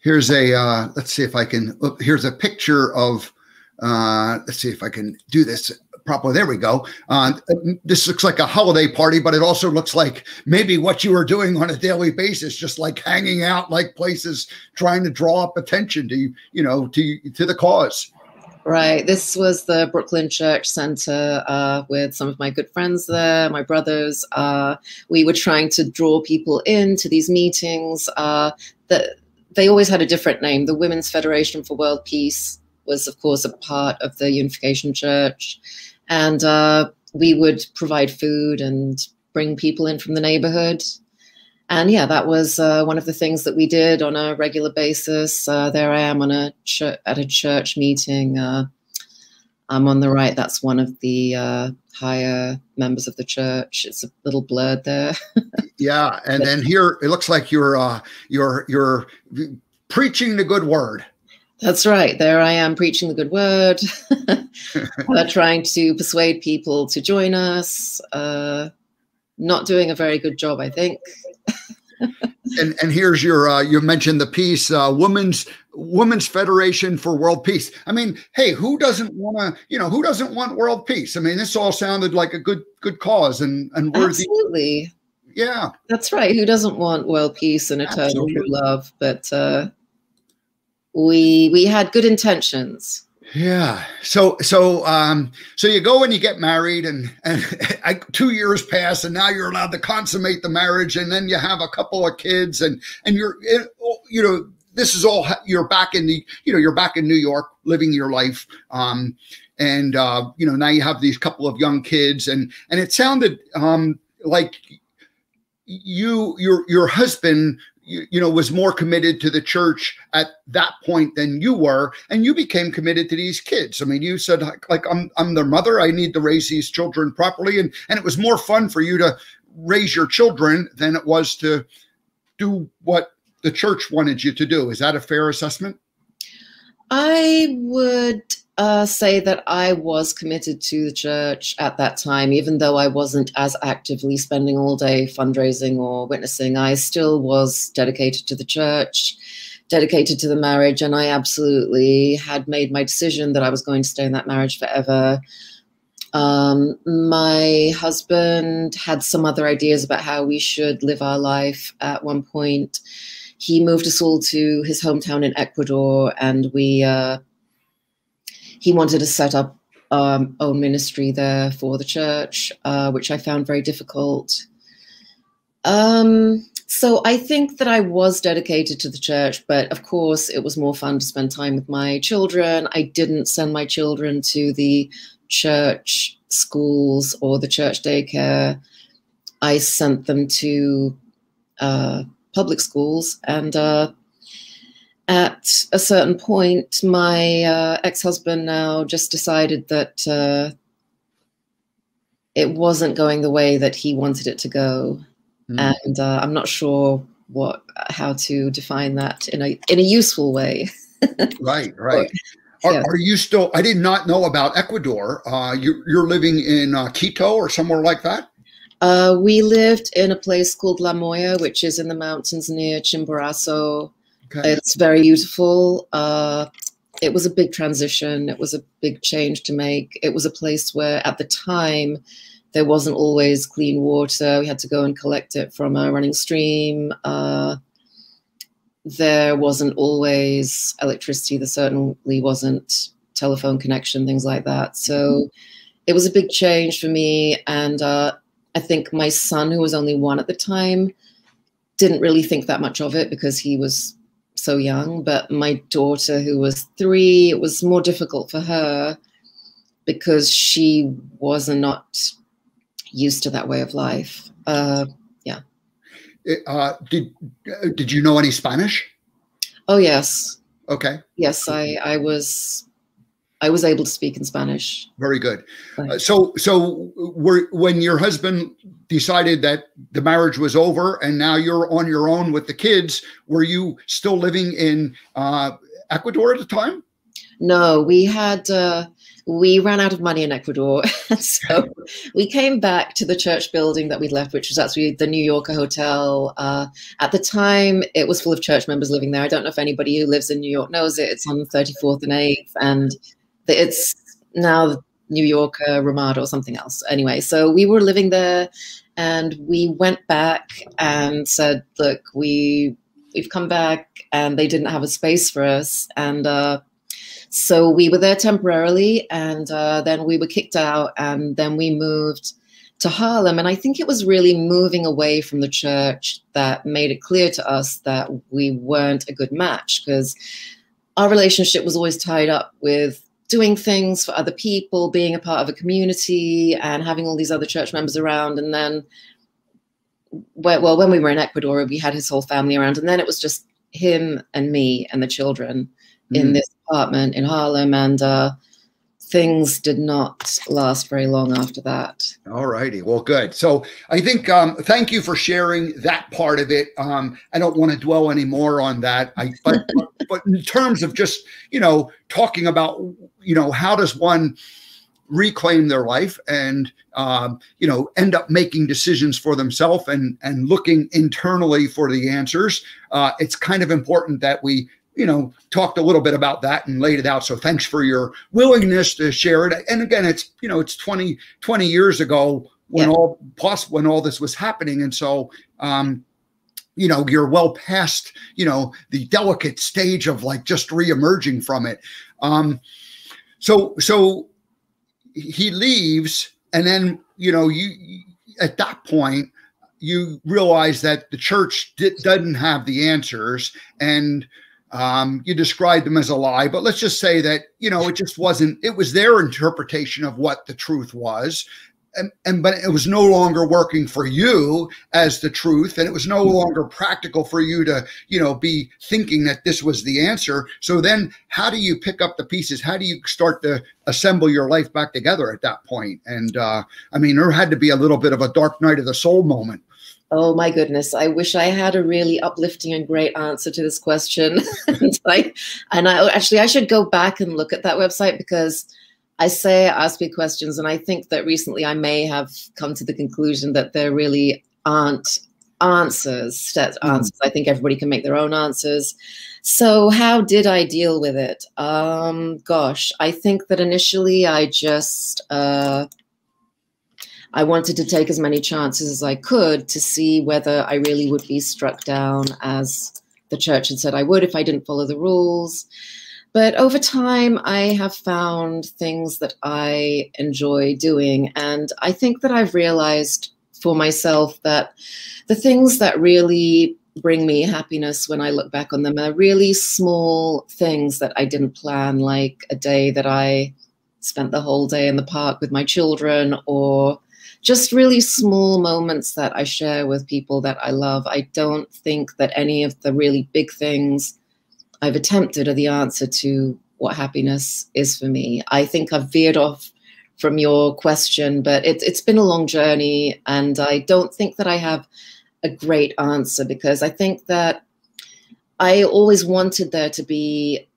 Here's a uh, let's see if I can. Here's a picture of. Uh, let's see if I can do this properly. There we go. Uh, this looks like a holiday party, but it also looks like maybe what you were doing on a daily basis, just like hanging out, like places, trying to draw up attention to you know to to the cause. Right. This was the Brooklyn Church Center uh, with some of my good friends there, my brothers. Uh, we were trying to draw people into these meetings. Uh, that they always had a different name. The Women's Federation for World Peace was, of course, a part of the Unification Church. And uh, we would provide food and bring people in from the neighborhood. And yeah, that was uh, one of the things that we did on a regular basis. Uh, there I am on a ch- at a church meeting. Uh, I'm on the right. That's one of the uh, higher members of the church. It's a little blurred there. yeah, and then here it looks like you're uh, you're you're preaching the good word. That's right. There I am preaching the good word, uh, trying to persuade people to join us. Uh, not doing a very good job, I think. and and here's your uh, you mentioned the peace uh, women's women's federation for world peace i mean hey who doesn't want to you know who doesn't want world peace i mean this all sounded like a good good cause and and worthy absolutely yeah that's right who doesn't want world peace and eternal true love but uh we we had good intentions yeah. So so um so you go and you get married and and I, 2 years pass and now you're allowed to consummate the marriage and then you have a couple of kids and and you're eh, you know this is all you're back in the you know you're back in New York living your life um and uh you know now you have these couple of young kids and and it sounded um like you your your husband you, you, know was more committed to the church at that point than you were and you became committed to these kids. I mean you said like, i'm i'm their mother. I need to raise these children properly and and it was more fun for you to raise your children than it was to do what the church wanted you to do. Is that a fair assessment? I would uh, say that I was committed to the church at that time, even though I wasn't as actively spending all day fundraising or witnessing. I still was dedicated to the church, dedicated to the marriage, and I absolutely had made my decision that I was going to stay in that marriage forever. Um, my husband had some other ideas about how we should live our life at one point. He moved us all to his hometown in Ecuador, and we uh, he wanted to set up um, own ministry there for the church, uh, which I found very difficult. Um, so I think that I was dedicated to the church, but of course it was more fun to spend time with my children. I didn't send my children to the church schools or the church daycare. I sent them to uh, public schools, and uh, at a certain point, my uh, ex husband now just decided that uh, it wasn't going the way that he wanted it to go. Mm. And uh, I'm not sure what how to define that in a in a useful way. right, right. Are, yeah. are, you still? I did not know about Ecuador. Uh, you, are living in uh, Quito or somewhere like that. Uh, we lived in a place called La Moya, which is in the mountains near Chimborazo, Okay. It's very beautiful. Uh, it was a big transition. It was a big change to make. It was a place where, at the time, there wasn't always clean water. We had to go and collect it from a running stream. Uh, there wasn't always electricity. There certainly wasn't telephone connection, things like that. So it was a big change for me. And uh, I think my son, who was only one at the time, didn't really think that much of it because he was so young, but my daughter, who was three, it was more difficult for her. because she was not used to that way of life. Uh, yeah. Uh, did Did you know any Spanish? Oh yes. Okay. Yes, I I was I was able to speak in Spanish. Very good. Uh, so, so were, when your husband decided that the marriage was over and now you're on your own with the kids, were you still living in uh, Ecuador at the time? No, we had uh, we ran out of money in Ecuador, so we came back to the church building that we'd left, which was actually the New Yorker Hotel. Uh, at the time, it was full of church members living there. I don't know if anybody who lives in New York knows it. It's on 34th and 8th, and it's now New Yorker Ramada or something else. Anyway, so we were living there and we went back and said, look, we we've come back and they didn't have a space for us. And uh, so we were there temporarily and uh, then we were kicked out and then we moved to Harlem. And I think it was really moving away from the church that made it clear to us that we weren't a good match because our relationship was always tied up with doing things for other people, being a part of a community, and having all these other church members around. And then, well, when we were in Ecuador, we had his whole family around, and then it was just him and me and the children mm. in this apartment in Harlem. And uh, things did not last very long after that. All righty. Well, good. So I think um, thank you for sharing that part of it. Um, I don't want to dwell any more on that. I, but, but in terms of just you know talking about you know how does one reclaim their life and um, you know end up making decisions for themselves and and looking internally for the answers uh, it's kind of important that we you know, talked a little bit about that and laid it out. So thanks for your willingness to share it. And again, it's, you know, it's 20, 20 years ago when yeah. all plus when all this was happening. And so, um, you know, you're well past, you know, the delicate stage of like just reemerging from it. Um, so, so he leaves and then, you know, you, at that point, you realize that the church doesn't have the answers and um, you described them as a lie, but let's just say that you know it just wasn't. It was their interpretation of what the truth was, and, and but it was no longer working for you as the truth, and it was no longer practical for you to you know be thinking that this was the answer. So then, how do you pick up the pieces? How do you start to assemble your life back together at that point? And uh, I mean, there had to be a little bit of a dark night of the soul moment. Oh my goodness, I wish I had a really uplifting and great answer to this question. and, I, and I actually I should go back and look at that website because I say ask me questions, and I think that recently I may have come to the conclusion that there really aren't answers, set mm-hmm. answers. I think everybody can make their own answers. So how did I deal with it? Um, gosh, I think that initially I just uh, I wanted to take as many chances as I could to see whether I really would be struck down as the church had said I would if I didn't follow the rules. But over time, I have found things that I enjoy doing. And I think that I've realized for myself that the things that really bring me happiness when I look back on them are really small things that I didn't plan, like a day that I spent the whole day in the park with my children or just really small moments that I share with people that I love. I don't think that any of the really big things I've attempted are the answer to what happiness is for me. I think I've veered off from your question, but it, it's been a long journey, and I don't think that I have a great answer because I think that I always wanted there to be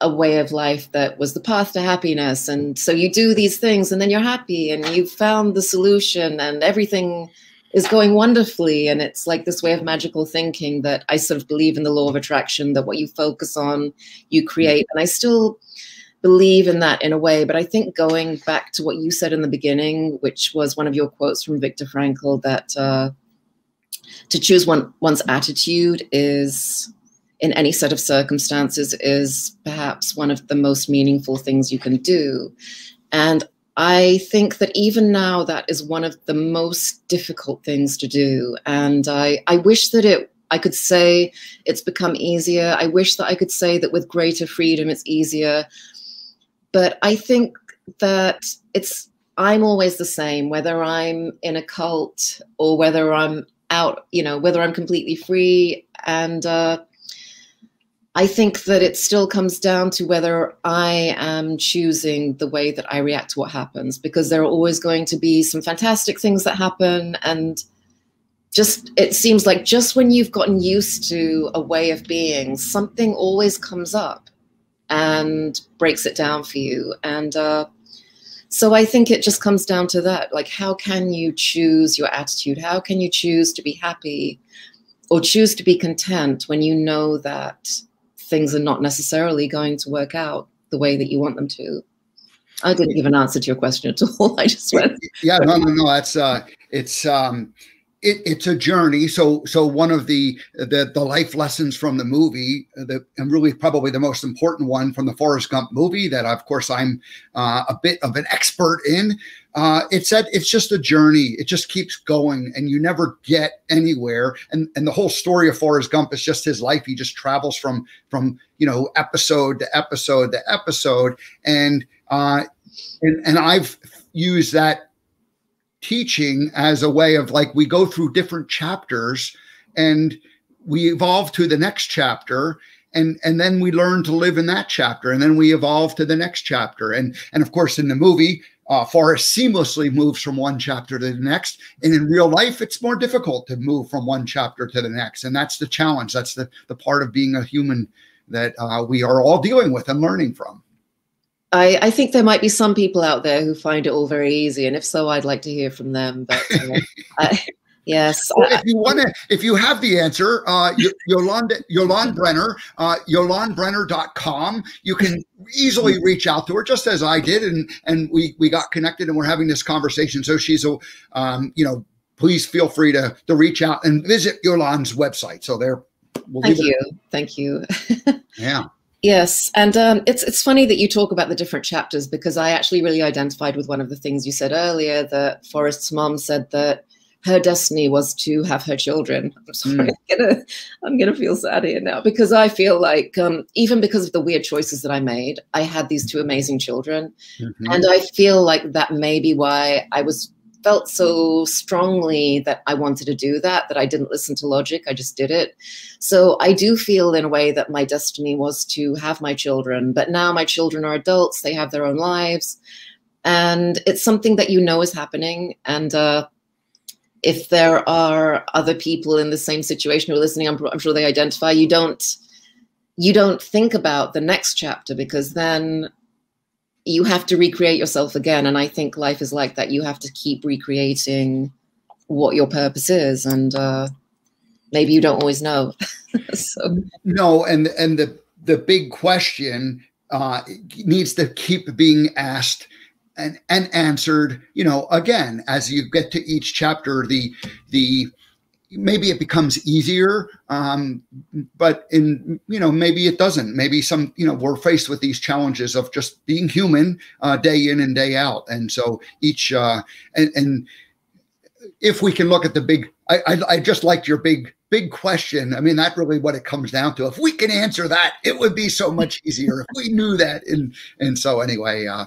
a way of life that was the path to happiness. And so you do these things and then you're happy and you've found the solution and everything is going wonderfully. And it's like this way of magical thinking that I sort of believe in the law of attraction, that what you focus on, you create. And I still believe in that in a way. But I think going back to what you said in the beginning, which was one of your quotes from Viktor Frankl, that uh, to choose one, one's attitude is in any set of circumstances is perhaps one of the most meaningful things you can do. And I think that even now, that is one of the most difficult things to do. And I, I wish that it I could say it's become easier. I wish that I could say that with greater freedom it's easier. But I think that it's I'm always the same, whether I'm in a cult or whether I'm out, you know, whether I'm completely free. And uh, I think that it still comes down to whether I am choosing the way that I react to what happens, because there are always going to be some fantastic things that happen. And just, it seems like just when you've gotten used to a way of being, something always comes up and breaks it down for you. And, uh, so I think it just comes down to that. Like, how can you choose your attitude? How can you choose to be happy or choose to be content when you know that things are not necessarily going to work out the way that you want them to? I didn't give an answer to your question at all. I just went. Yeah, no, no, no. That's uh, it's um, it, it's a journey. So, so one of the the, the life lessons from the movie, uh, the, and really probably the most important one from the Forrest Gump movie, that of course I'm uh, a bit of an expert in. Uh, it said it's just a journey. It just keeps going, and you never get anywhere. And and the whole story of Forrest Gump is just his life. He just travels from from you know episode to episode to episode, and uh, and and I've used that teaching as a way of like we go through different chapters and we evolve to the next chapter and and then we learn to live in that chapter and then we evolve to the next chapter. And and of course in the movie uh, Forrest seamlessly moves from one chapter to the next. And in real life it's more difficult to move from one chapter to the next. And that's the challenge. That's the the part of being a human that uh, we are all dealing with and learning from I, I, think there might be some people out there who find it all very easy, and if so, I'd like to hear from them. But uh, I, yes, well, if you want to, if you have the answer, uh, Yolanda Yolande Brener, uh, YolandeBrener.com, you can easily reach out to her, just as I did, and and we we got connected, and we're having this conversation. So she's a, um, you know, please feel free to to reach out and visit Yolande's website. So there. We'll Thank you. Thank you. yeah. Yes, and um, it's it's funny that you talk about the different chapters because I actually really identified with one of the things you said earlier. That Forrest's mom said that her destiny was to have her children. I'm sorry, mm. I'm, gonna, I'm gonna feel sad here now because I feel like um, even because of the weird choices that I made, I had these two amazing children, mm-hmm. and I feel like that may be why I was felt so strongly that I wanted to do that, that I didn't listen to logic. I just did it. So I do feel in a way that my destiny was to have my children, but now my children are adults, they have their own lives. And it's something that you know is happening. And uh, if there are other people in the same situation who are listening, I'm, I'm sure they identify. You don't you don't think about the next chapter because then you have to recreate yourself again. And I think life is like that. You have to keep recreating what your purpose is. And uh, maybe you don't always know. so. No, and and the the big question uh, needs to keep being asked and and answered. You know, again as you get to each chapter, the the maybe it becomes easier um, but in you know maybe it doesn't. Maybe some you know we're faced with these challenges of just being human uh, day in and day out. And so each uh, and, and if we can look at the big I, I, I just liked your big big question. I mean that's really what it comes down to. If we can answer that it would be so much easier. If we knew that and and so anyway uh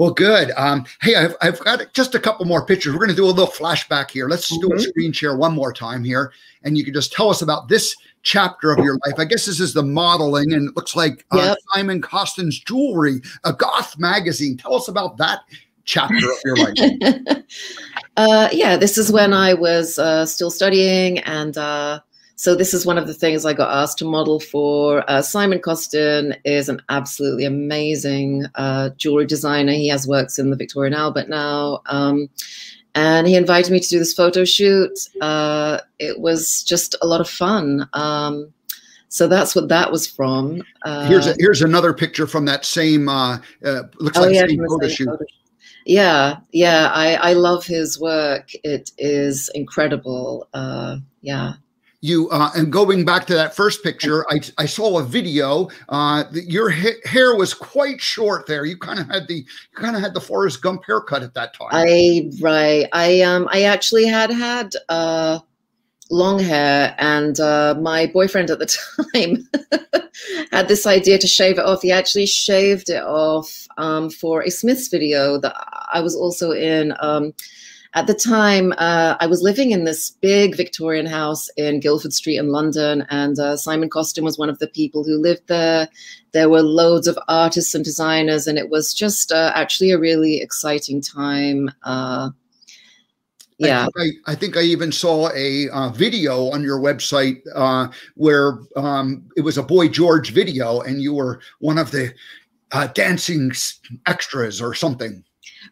well, good. Um, hey, I've, I've got just a couple more pictures. We're going to do a little flashback here. Let's mm-hmm. do a mm-hmm. screen share one more time here. And you can just tell us about this chapter of your life. I guess this is the modeling, and it looks like uh, yep. Simon Costin's jewelry, a goth magazine. Tell us about that chapter of your life. uh, yeah, this is when I was uh, still studying and uh, so this is one of the things I got asked to model for. Uh, Simon Costin is an absolutely amazing uh, jewelry designer. He has works in the Victoria and Albert now. Um, and he invited me to do this photo shoot. Uh, it was just a lot of fun. Um, so that's what that was from. here's a, uh, here's another picture from that same uh, uh, looks oh, like yeah, same photo shoot. Photo. Yeah, yeah, I, I love his work. It is incredible. yeah you uh, and going back to that first picture i, I saw a video uh, your ha- hair was quite short there you kind of had the you kind of had the forrest gump haircut at that time i right i um i actually had had uh long hair, and uh, my boyfriend at the time had this idea to shave it off. He actually shaved it off um, for a Smiths video that I was also in. Um, at the time, uh, I was living in this big Victorian house in Guilford Street in London, and uh, Simon Costin was one of the people who lived there. There were loads of artists and designers, and it was just uh, actually a really exciting time. Uh, yeah, I think I, think I even saw a uh, video on your website uh, where um, it was a Boy George video, and you were one of the dancing extras or something.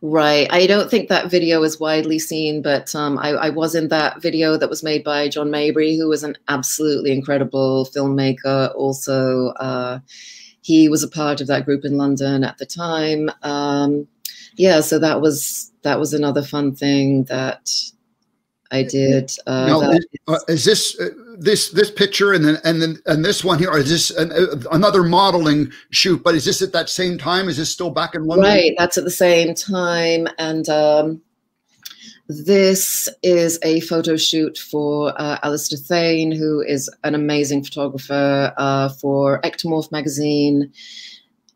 Right. I don't think that video is widely seen, but um, I, I, was in that video that was made by John Maybury, who was an absolutely incredible filmmaker. Also, uh, he was a part of that group in London at the time. Um, yeah, so that was that was another fun thing that I did. Uh, now, is, uh, is, this uh, this this picture and then and then and this one here? Is this an, uh, another modeling shoot? But is this at that same time? Is this still back in London? Right, that's at the same time, and um, this is a photo shoot for uh, Alastair Thain, who is an amazing photographer uh, for Ectomorph magazine.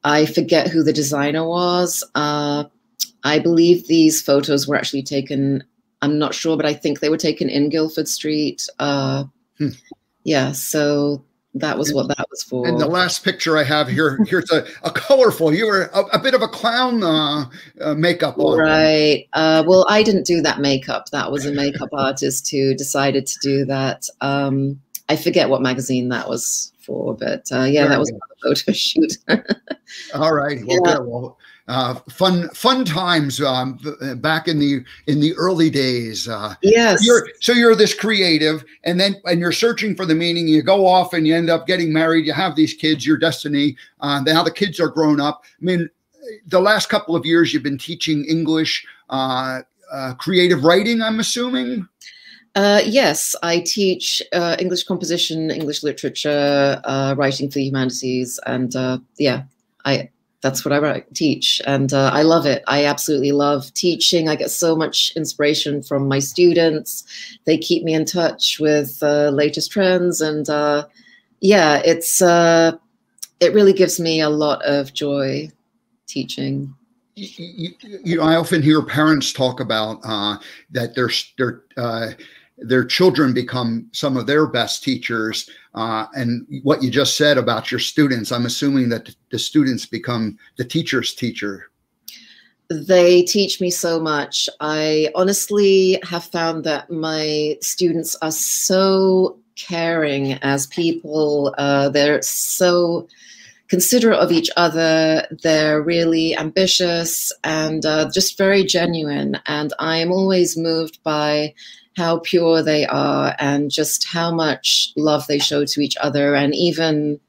I forget who the designer was. Uh, I believe these photos were actually taken I'm not sure, but I think they were taken in Guilford Street. Uh, hmm. Yeah, so that was what that was for. And the last picture I have here, here's a, a colorful. You were a, a bit of a clown uh, uh, makeup on. Right. Uh, well, I didn't do that makeup. That was a makeup artist who decided to do that. Um, I forget what magazine that was for, but uh, yeah, that was a photo shoot. All right. Well, yeah. well uh, fun fun times um, back in the in the early days. Uh, yes. So you're, so you're this creative, and then and you're searching for the meaning. You go off and you end up getting married. You have these kids. Your destiny. Uh, now the kids are grown up. I mean, the last couple of years you've been teaching English, uh, uh, creative writing. I'm assuming. Uh, yes, I teach uh, English composition, English literature, uh, writing for the humanities, and uh, yeah, I that's what I teach, and uh, I love it. I absolutely love teaching. I get so much inspiration from my students. They keep me in touch with uh, latest trends, and uh, yeah, it's uh, it really gives me a lot of joy teaching. You, you know, I often hear parents talk about uh, that they're they're uh, their children become some of their best teachers. Uh, and what you just said about your students, I'm assuming that the students become the teacher's teacher. They teach me so much. I honestly have found that my students are so caring as people. Uh, they're so considerate of each other. They're really ambitious and uh, just very genuine. And I'm always moved by how pure they are and just how much love they show to each other. And even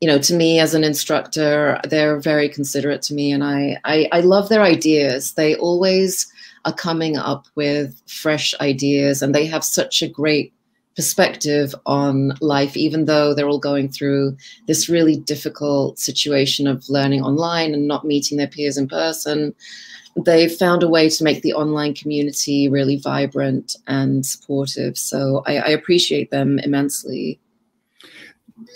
you know to me as an instructor they're very considerate to me and I, I i, love their ideas. They always are coming up with fresh ideas and they have such a great perspective on life even though they're all going through this really difficult situation of learning online and not meeting their peers in person they've found a way to make the online community really vibrant and supportive. So I, I appreciate them immensely.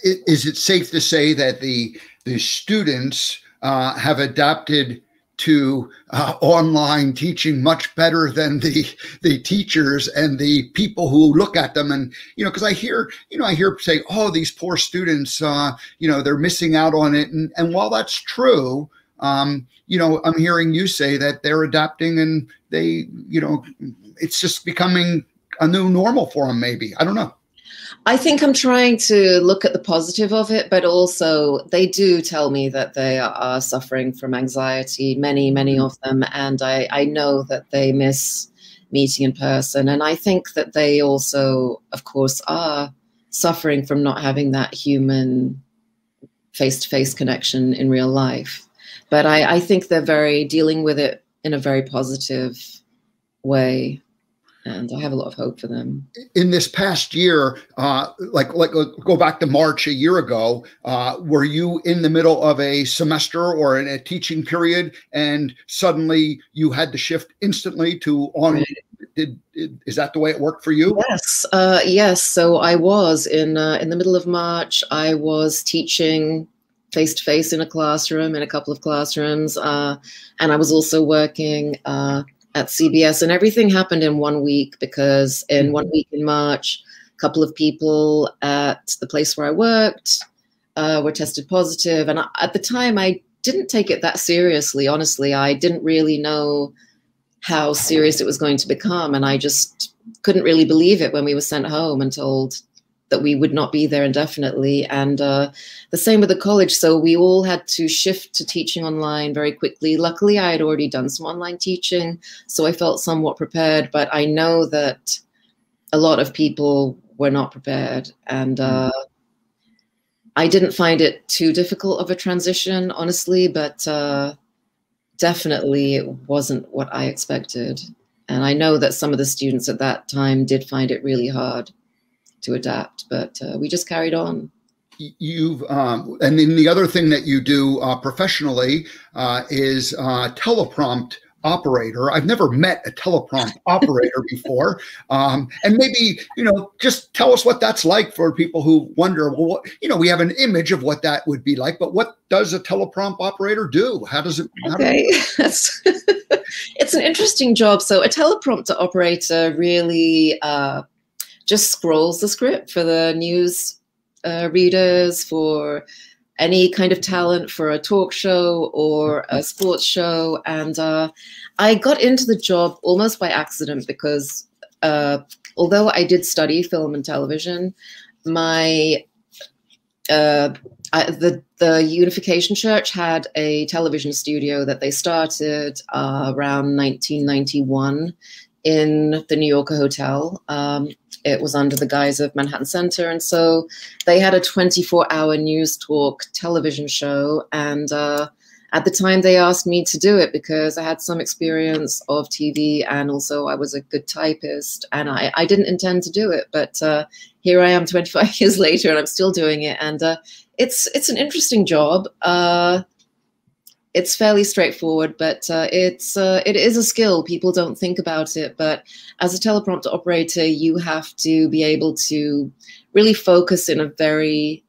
Is it safe to say that the the students uh, have adapted to uh, online teaching much better than the the teachers and the people who look at them and you know because i hear you know i hear say oh these poor students uh, you know they're missing out on it and and while that's true um, you know, I'm hearing you say that they're adapting and they, you know, it's just becoming a new normal for them, maybe. I don't know. I think I'm trying to look at the positive of it, but also they do tell me that they are suffering from anxiety, many, many mm-hmm. of them. And I, I know that they miss meeting in person. And I think that they also, of course, are suffering from not having that human face to face connection in real life but I, I think they're very dealing with it in a very positive way and I have a lot of hope for them. In this past year, uh, like like go back to March a year ago, uh, were you in the middle of a semester or in a teaching period, and suddenly you had to shift instantly to on? did, did is that the way it worked for you? Yes, uh, yes. So I was in uh, in the middle of March. I was teaching face to face in a classroom in a couple of classrooms, uh, and I was also working uh, at CBS. And everything happened in one week because in one week in March, a couple of people at the place where I worked uh, were tested positive, and I, at the time I didn't take it that seriously. Honestly, I didn't really know how serious it was going to become. And I just couldn't really believe it when we were sent home and told that we would not be there indefinitely. And uh, the same with the college. So we all had to shift to teaching online very quickly. Luckily, I had already done some online teaching, so I felt somewhat prepared. But I know that a lot of people were not prepared. And uh, I didn't find it too difficult of a transition, honestly, but uh, definitely it wasn't what I expected. And I know that some of the students at that time did find it really hard to adapt, but uh, we just carried on. You've, um, and then the other thing that you do uh, professionally uh, is uh, teleprompt operator. I've never met a teleprompt operator before. Um, and maybe, you know, just tell us what that's like for people who wonder, well, what, you know, we have an image of what that would be like, but what does a teleprompt operator do? How does it? How okay. Does it it's an interesting job. So a teleprompter operator really uh, just scrolls the script for the news uh, readers, for any kind of talent for a talk show or a sports show. And uh, I got into the job almost by accident because uh, although I did study film and television, my uh, I, the the Unification Church had a television studio that they started uh, around 1991 in the New Yorker Hotel. Um, it was under the guise of Manhattan Center. And so they had a 24 hour news talk television show. And uh, at the time, they asked me to do it because I had some experience of TV and also I was a good typist. And I, I didn't intend to do it. But uh, here I am 25 years later and I'm still doing it. And uh, it's, it's an interesting job. It's fairly straightforward, but uh, it's uh, it is a skill. People don't think about it, but as a teleprompter operator, you have to be able to really focus in a very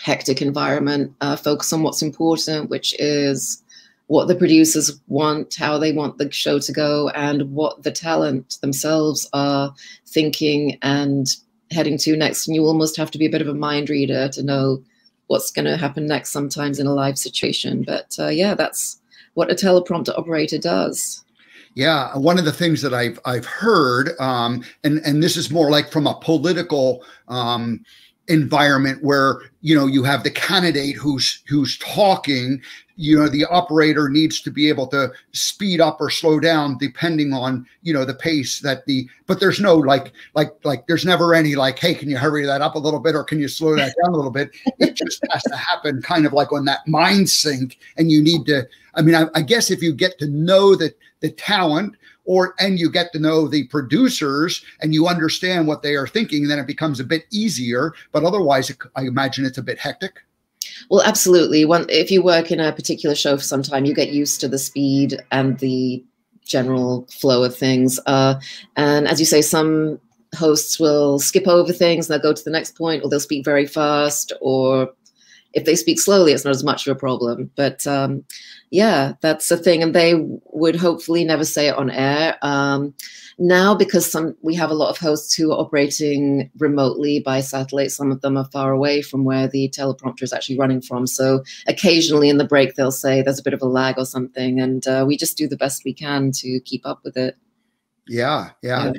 hectic environment, uh, focus on what's important, which is what the producers want, how they want the show to go, and what the talent themselves are thinking and heading to next. And you almost have to be a bit of a mind reader to know what's going to happen next sometimes in a live situation. But uh, yeah, that's what a teleprompter operator does. Yeah, one of the things that I've I've heard, um, and and this is more like from a political um, environment where you know you have the candidate who's who's talking you know the operator needs to be able to speed up or slow down depending on you know the pace that the but there's no like like like there's never any like hey can you hurry that up a little bit or can you slow that down a little bit? It just has to happen kind of like on that mind sync and you need to i mean i, I guess if you get to know that the talent or and you get to know the producers and you understand what they are thinking then it becomes a bit easier. But otherwise i imagine it's a bit hectic. Well absolutely. One, if you work in a particular show for some time you get used to the speed and the general flow of things. Uh, and as you say some hosts will skip over things and they'll go to the next point or they'll speak very fast or if they speak slowly, it's not as much of a problem. But um, yeah, that's the thing, and they would hopefully never say it on air. Um, now, because some we have a lot of hosts who are operating remotely by satellite. Some of them are far away from where the teleprompter is actually running from. So occasionally in the break, they'll say there's a bit of a lag or something, and uh, we just do the best we can to keep up with it. Yeah, yeah. yeah.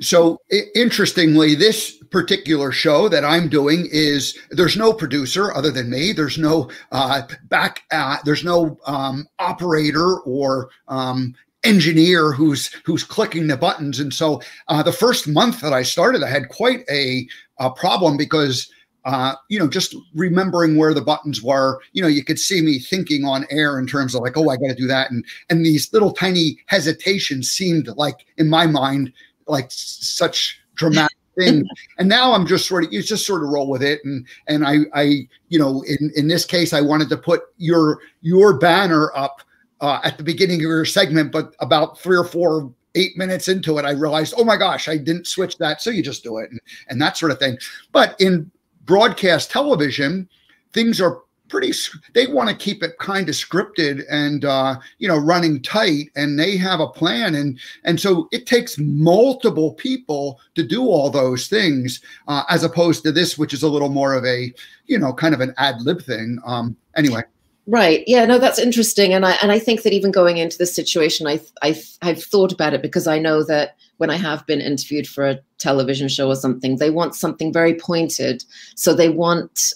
So interestingly, this particular show that I'm doing is there's no producer other than me. There's no uh, back. Uh, there's no um, operator or um, engineer who's who's clicking the buttons. And so uh, the first month that I started, I had quite a, a problem because uh, you know, just remembering where the buttons were, you know, you could see me thinking on air in terms of like, oh, I got to do that, and and these little tiny hesitations seemed like in my mind like such dramatic things. and now I'm just sort of you just sort of roll with it, and and I I you know in in this case I wanted to put your your banner up uh, at the beginning of your segment, but about three or four eight minutes into it, I realized, oh my gosh, I didn't switch that. So you just do it and, and that sort of thing. But in broadcast television, things are pretty they want to keep it kind of scripted and uh you know running tight and they have a plan and and so it takes multiple people to do all those things uh as opposed to this which is a little more of a you know kind of an ad lib thing um anyway Right. Yeah. No, that's interesting, and I and I think that even going into this situation, I I I've thought about it because I know that when I have been interviewed for a television show or something, they want something very pointed. So they want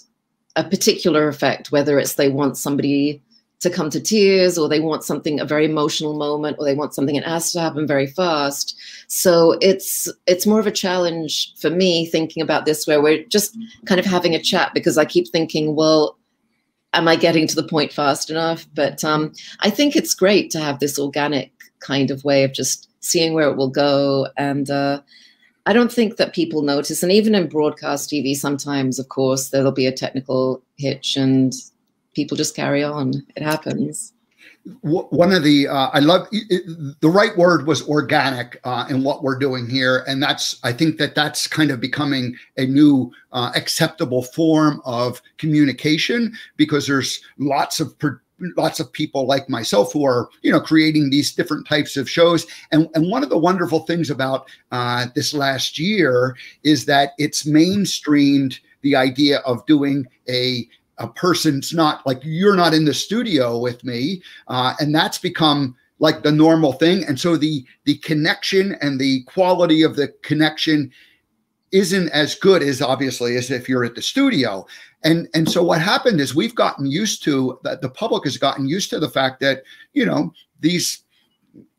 a particular effect, whether it's they want somebody to come to tears or they want something a very emotional moment or they want something that has to happen very fast so it's it's more of a challenge for me thinking about this where we're just kind of having a chat because i keep thinking well am I getting to the point fast enough? But um, I think it's great to have this organic kind of way of just seeing where it will go. And uh, I don't think that people notice. And even in broadcast TV, sometimes, of course, there'll be a technical hitch and people just carry on. It happens one of the uh, I love it, the right word was organic uh, in what we're doing here, and that's I think that that's kind of becoming a new uh, acceptable form of communication because there's lots of lots of people like myself who are you know creating these different types of shows. And and one of the wonderful things about uh, this last year is that it's mainstreamed the idea of doing a a person's not like you're not in the studio with me uh, and that's become like the normal thing. And so the the connection and the quality of the connection isn't as good as obviously as if you're at the studio. And and so what happened is we've gotten used to that the public has gotten used to the fact that you know these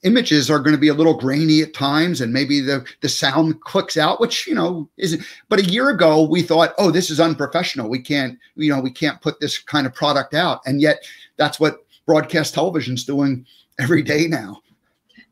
images are going to be a little grainy at times and maybe the the sound clicks out which you know isn't but a year ago we thought oh this is unprofessional. We can't you know we can't put this kind of product out. And yet that's what broadcast television's doing every day now.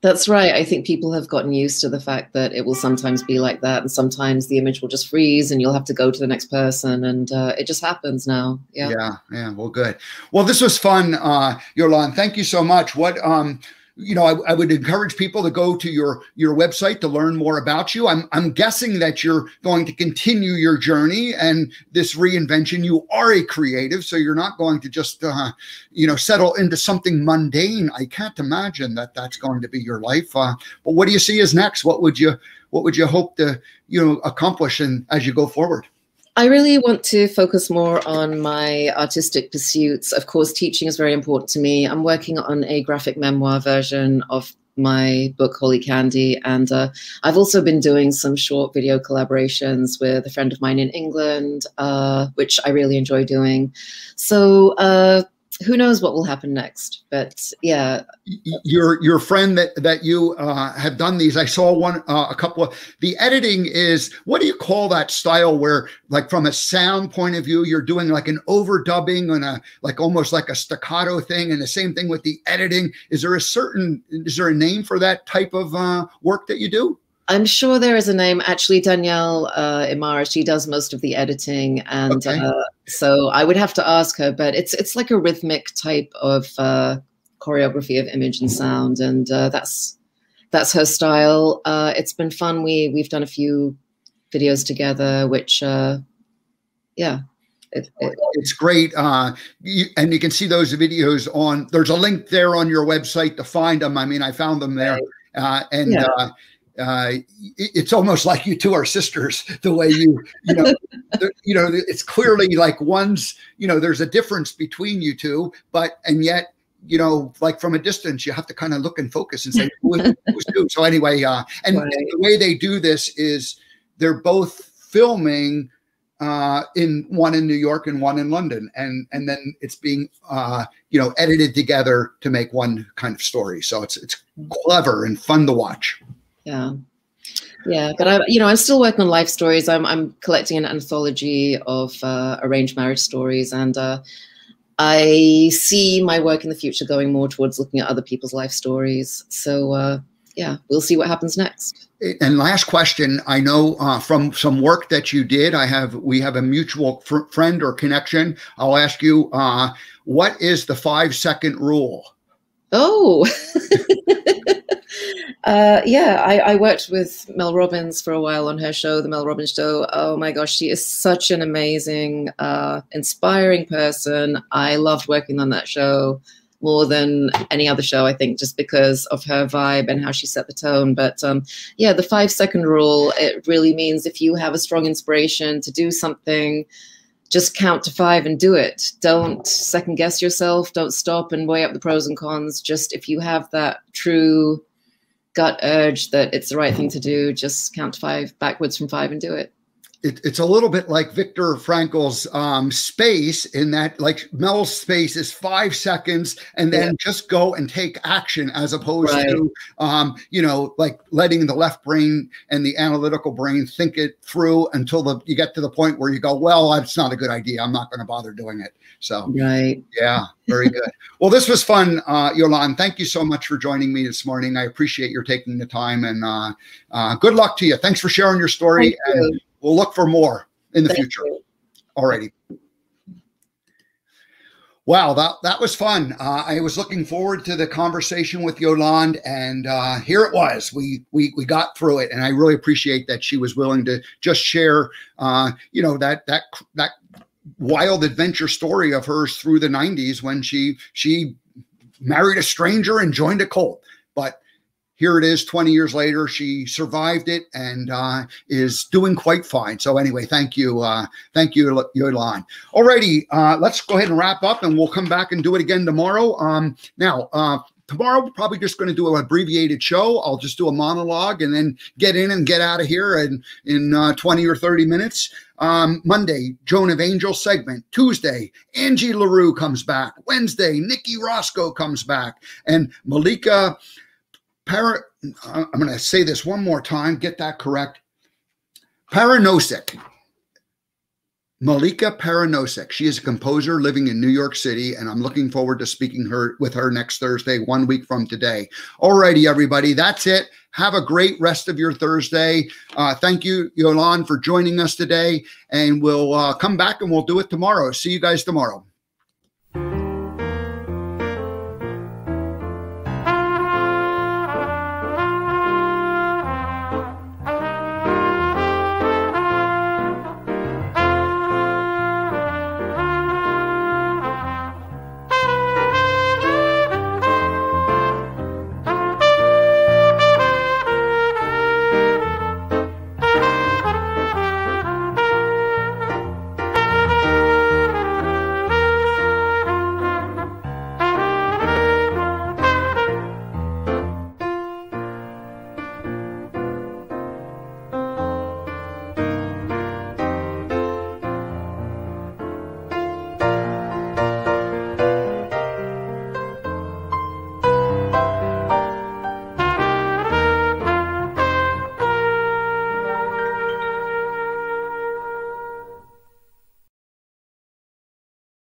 That's right. I think people have gotten used to the fact that it will sometimes be like that and sometimes the image will just freeze and you'll have to go to the next person and uh, it just happens now. Yeah. Yeah yeah well good. Well this was fun uh Yolande. Thank you so much. What um you know, I, I, would encourage people to go to your your website to learn more about you. I'm I'm guessing that you're going to continue your journey and this reinvention. You are a creative, so you're not going to just uh, you know settle into something mundane. I can't imagine that that's going to be your life. Uh, but what do you see as next? What would you what would you hope to you know accomplish and as you go forward? I really want to focus more on my artistic pursuits. Of course, teaching is very important to me. I'm working on a graphic memoir version of my book Holy Candy, and uh, I've also been doing some short video collaborations with a friend of mine in England, uh, which I really enjoy doing. So uh, who knows what will happen next but yeah. Your your friend that that you uh, have done these i saw one uh, a couple of the editing is what do you call that style where like from a sound point of view you're doing like an overdubbing and a like almost like a staccato thing and the same thing with the editing? Is there a certain is there a name for that type of uh, work that you do I'm sure there is a name. Actually, Danielle uh, Imara, she does most of the editing, and okay. uh, so I would have to ask her. But it's it's like a rhythmic type of uh, choreography of image and sound, and uh, that's that's her style. Uh, it's been fun. We we've done a few videos together, which uh, yeah. It, it, it's great, uh, you, and you can see those videos on. There's a link there on your website to find them. I mean, I found them there, uh, and yeah. uh, uh, it's almost like you two are sisters the way you you know you know it's clearly like one's you know there's a difference between you two but and yet you know like from a distance you have to kind of look and focus and say who, who's who? So anyway uh and, right. and, the way they do this is they're both filming uh in one in new york and one in london and and then it's being uh you know edited together to make one kind of story. So it's it's clever and fun to watch yeah. Yeah but i you know i'm still working on life stories. I'm, I'm collecting an anthology of uh, arranged marriage stories and uh, i see my work in the future going more towards looking at other people's life stories. So uh, yeah we'll see what happens next. And last question i know uh, from some work that you did i have we have a mutual fr friend or connection. I'll ask you uh, what is the five second rule? Oh Uh, yeah, I, I, worked with Mel Robbins for a while on her show, The Mel Robbins Show. Oh my gosh, she is such an amazing, uh, inspiring person. I loved working on that show more than any other show, I think, just because of her vibe and how she set the tone. But um, yeah, the five second rule, it really means if you have a strong inspiration to do something, just count to five and do it. Don't second guess yourself. Don't stop and weigh up the pros and cons. Just if you have that true gut urge that it's the right thing to do, just count to five backwards from five and do it it, it's a little bit like Viktor Frankl's um, space in that, like Mel's space is five seconds, and then yeah. just go and take action, as opposed right. to, um, you know, like letting the left brain and the analytical brain think it through until the you get to the point where you go, well, it's not a good idea. I'm not going to bother doing it. So, right, yeah, very good. well, this was fun, uh, Yolande. Thank you so much for joining me this morning. I appreciate your taking the time, and uh, uh, good luck to you. Thanks for sharing your story. Thank and you we'll look for more in the Thank future. You. Alrighty. Wow, that, that was fun. Uh, I was looking forward to the conversation with Yolande, and uh, here it was. We, we we got through it, and I really appreciate that she was willing to just share, uh, you know, that that that wild adventure story of hers through the '90s when she she married a stranger and joined a cult. But here it is 20 years later she survived it and uh, is doing quite fine. So anyway thank you uh, thank you Yolande. alrighty uh, let's go ahead and wrap up and we'll come back and do it again tomorrow. Um, now uh, tomorrow we're probably just going to do an abbreviated show. I'll just do a monologue and then get in and get out of here in, in uh, 20 or 30 minutes. Um, monday joan of angel segment. Tuesday angie larue comes back. Wednesday nikki roscoe comes back. And malika para, I'm going to say this one more time, get that correct. Paranosik. Malika Paranosik. She is a composer living in New York City, and I'm looking forward to speaking her with her next Thursday, one week from today. Alrighty, everybody, that's it. Have a great rest of your Thursday. Uh, thank you, Yolande, for joining us today, and we'll uh, come back and we'll do it tomorrow. See you guys tomorrow.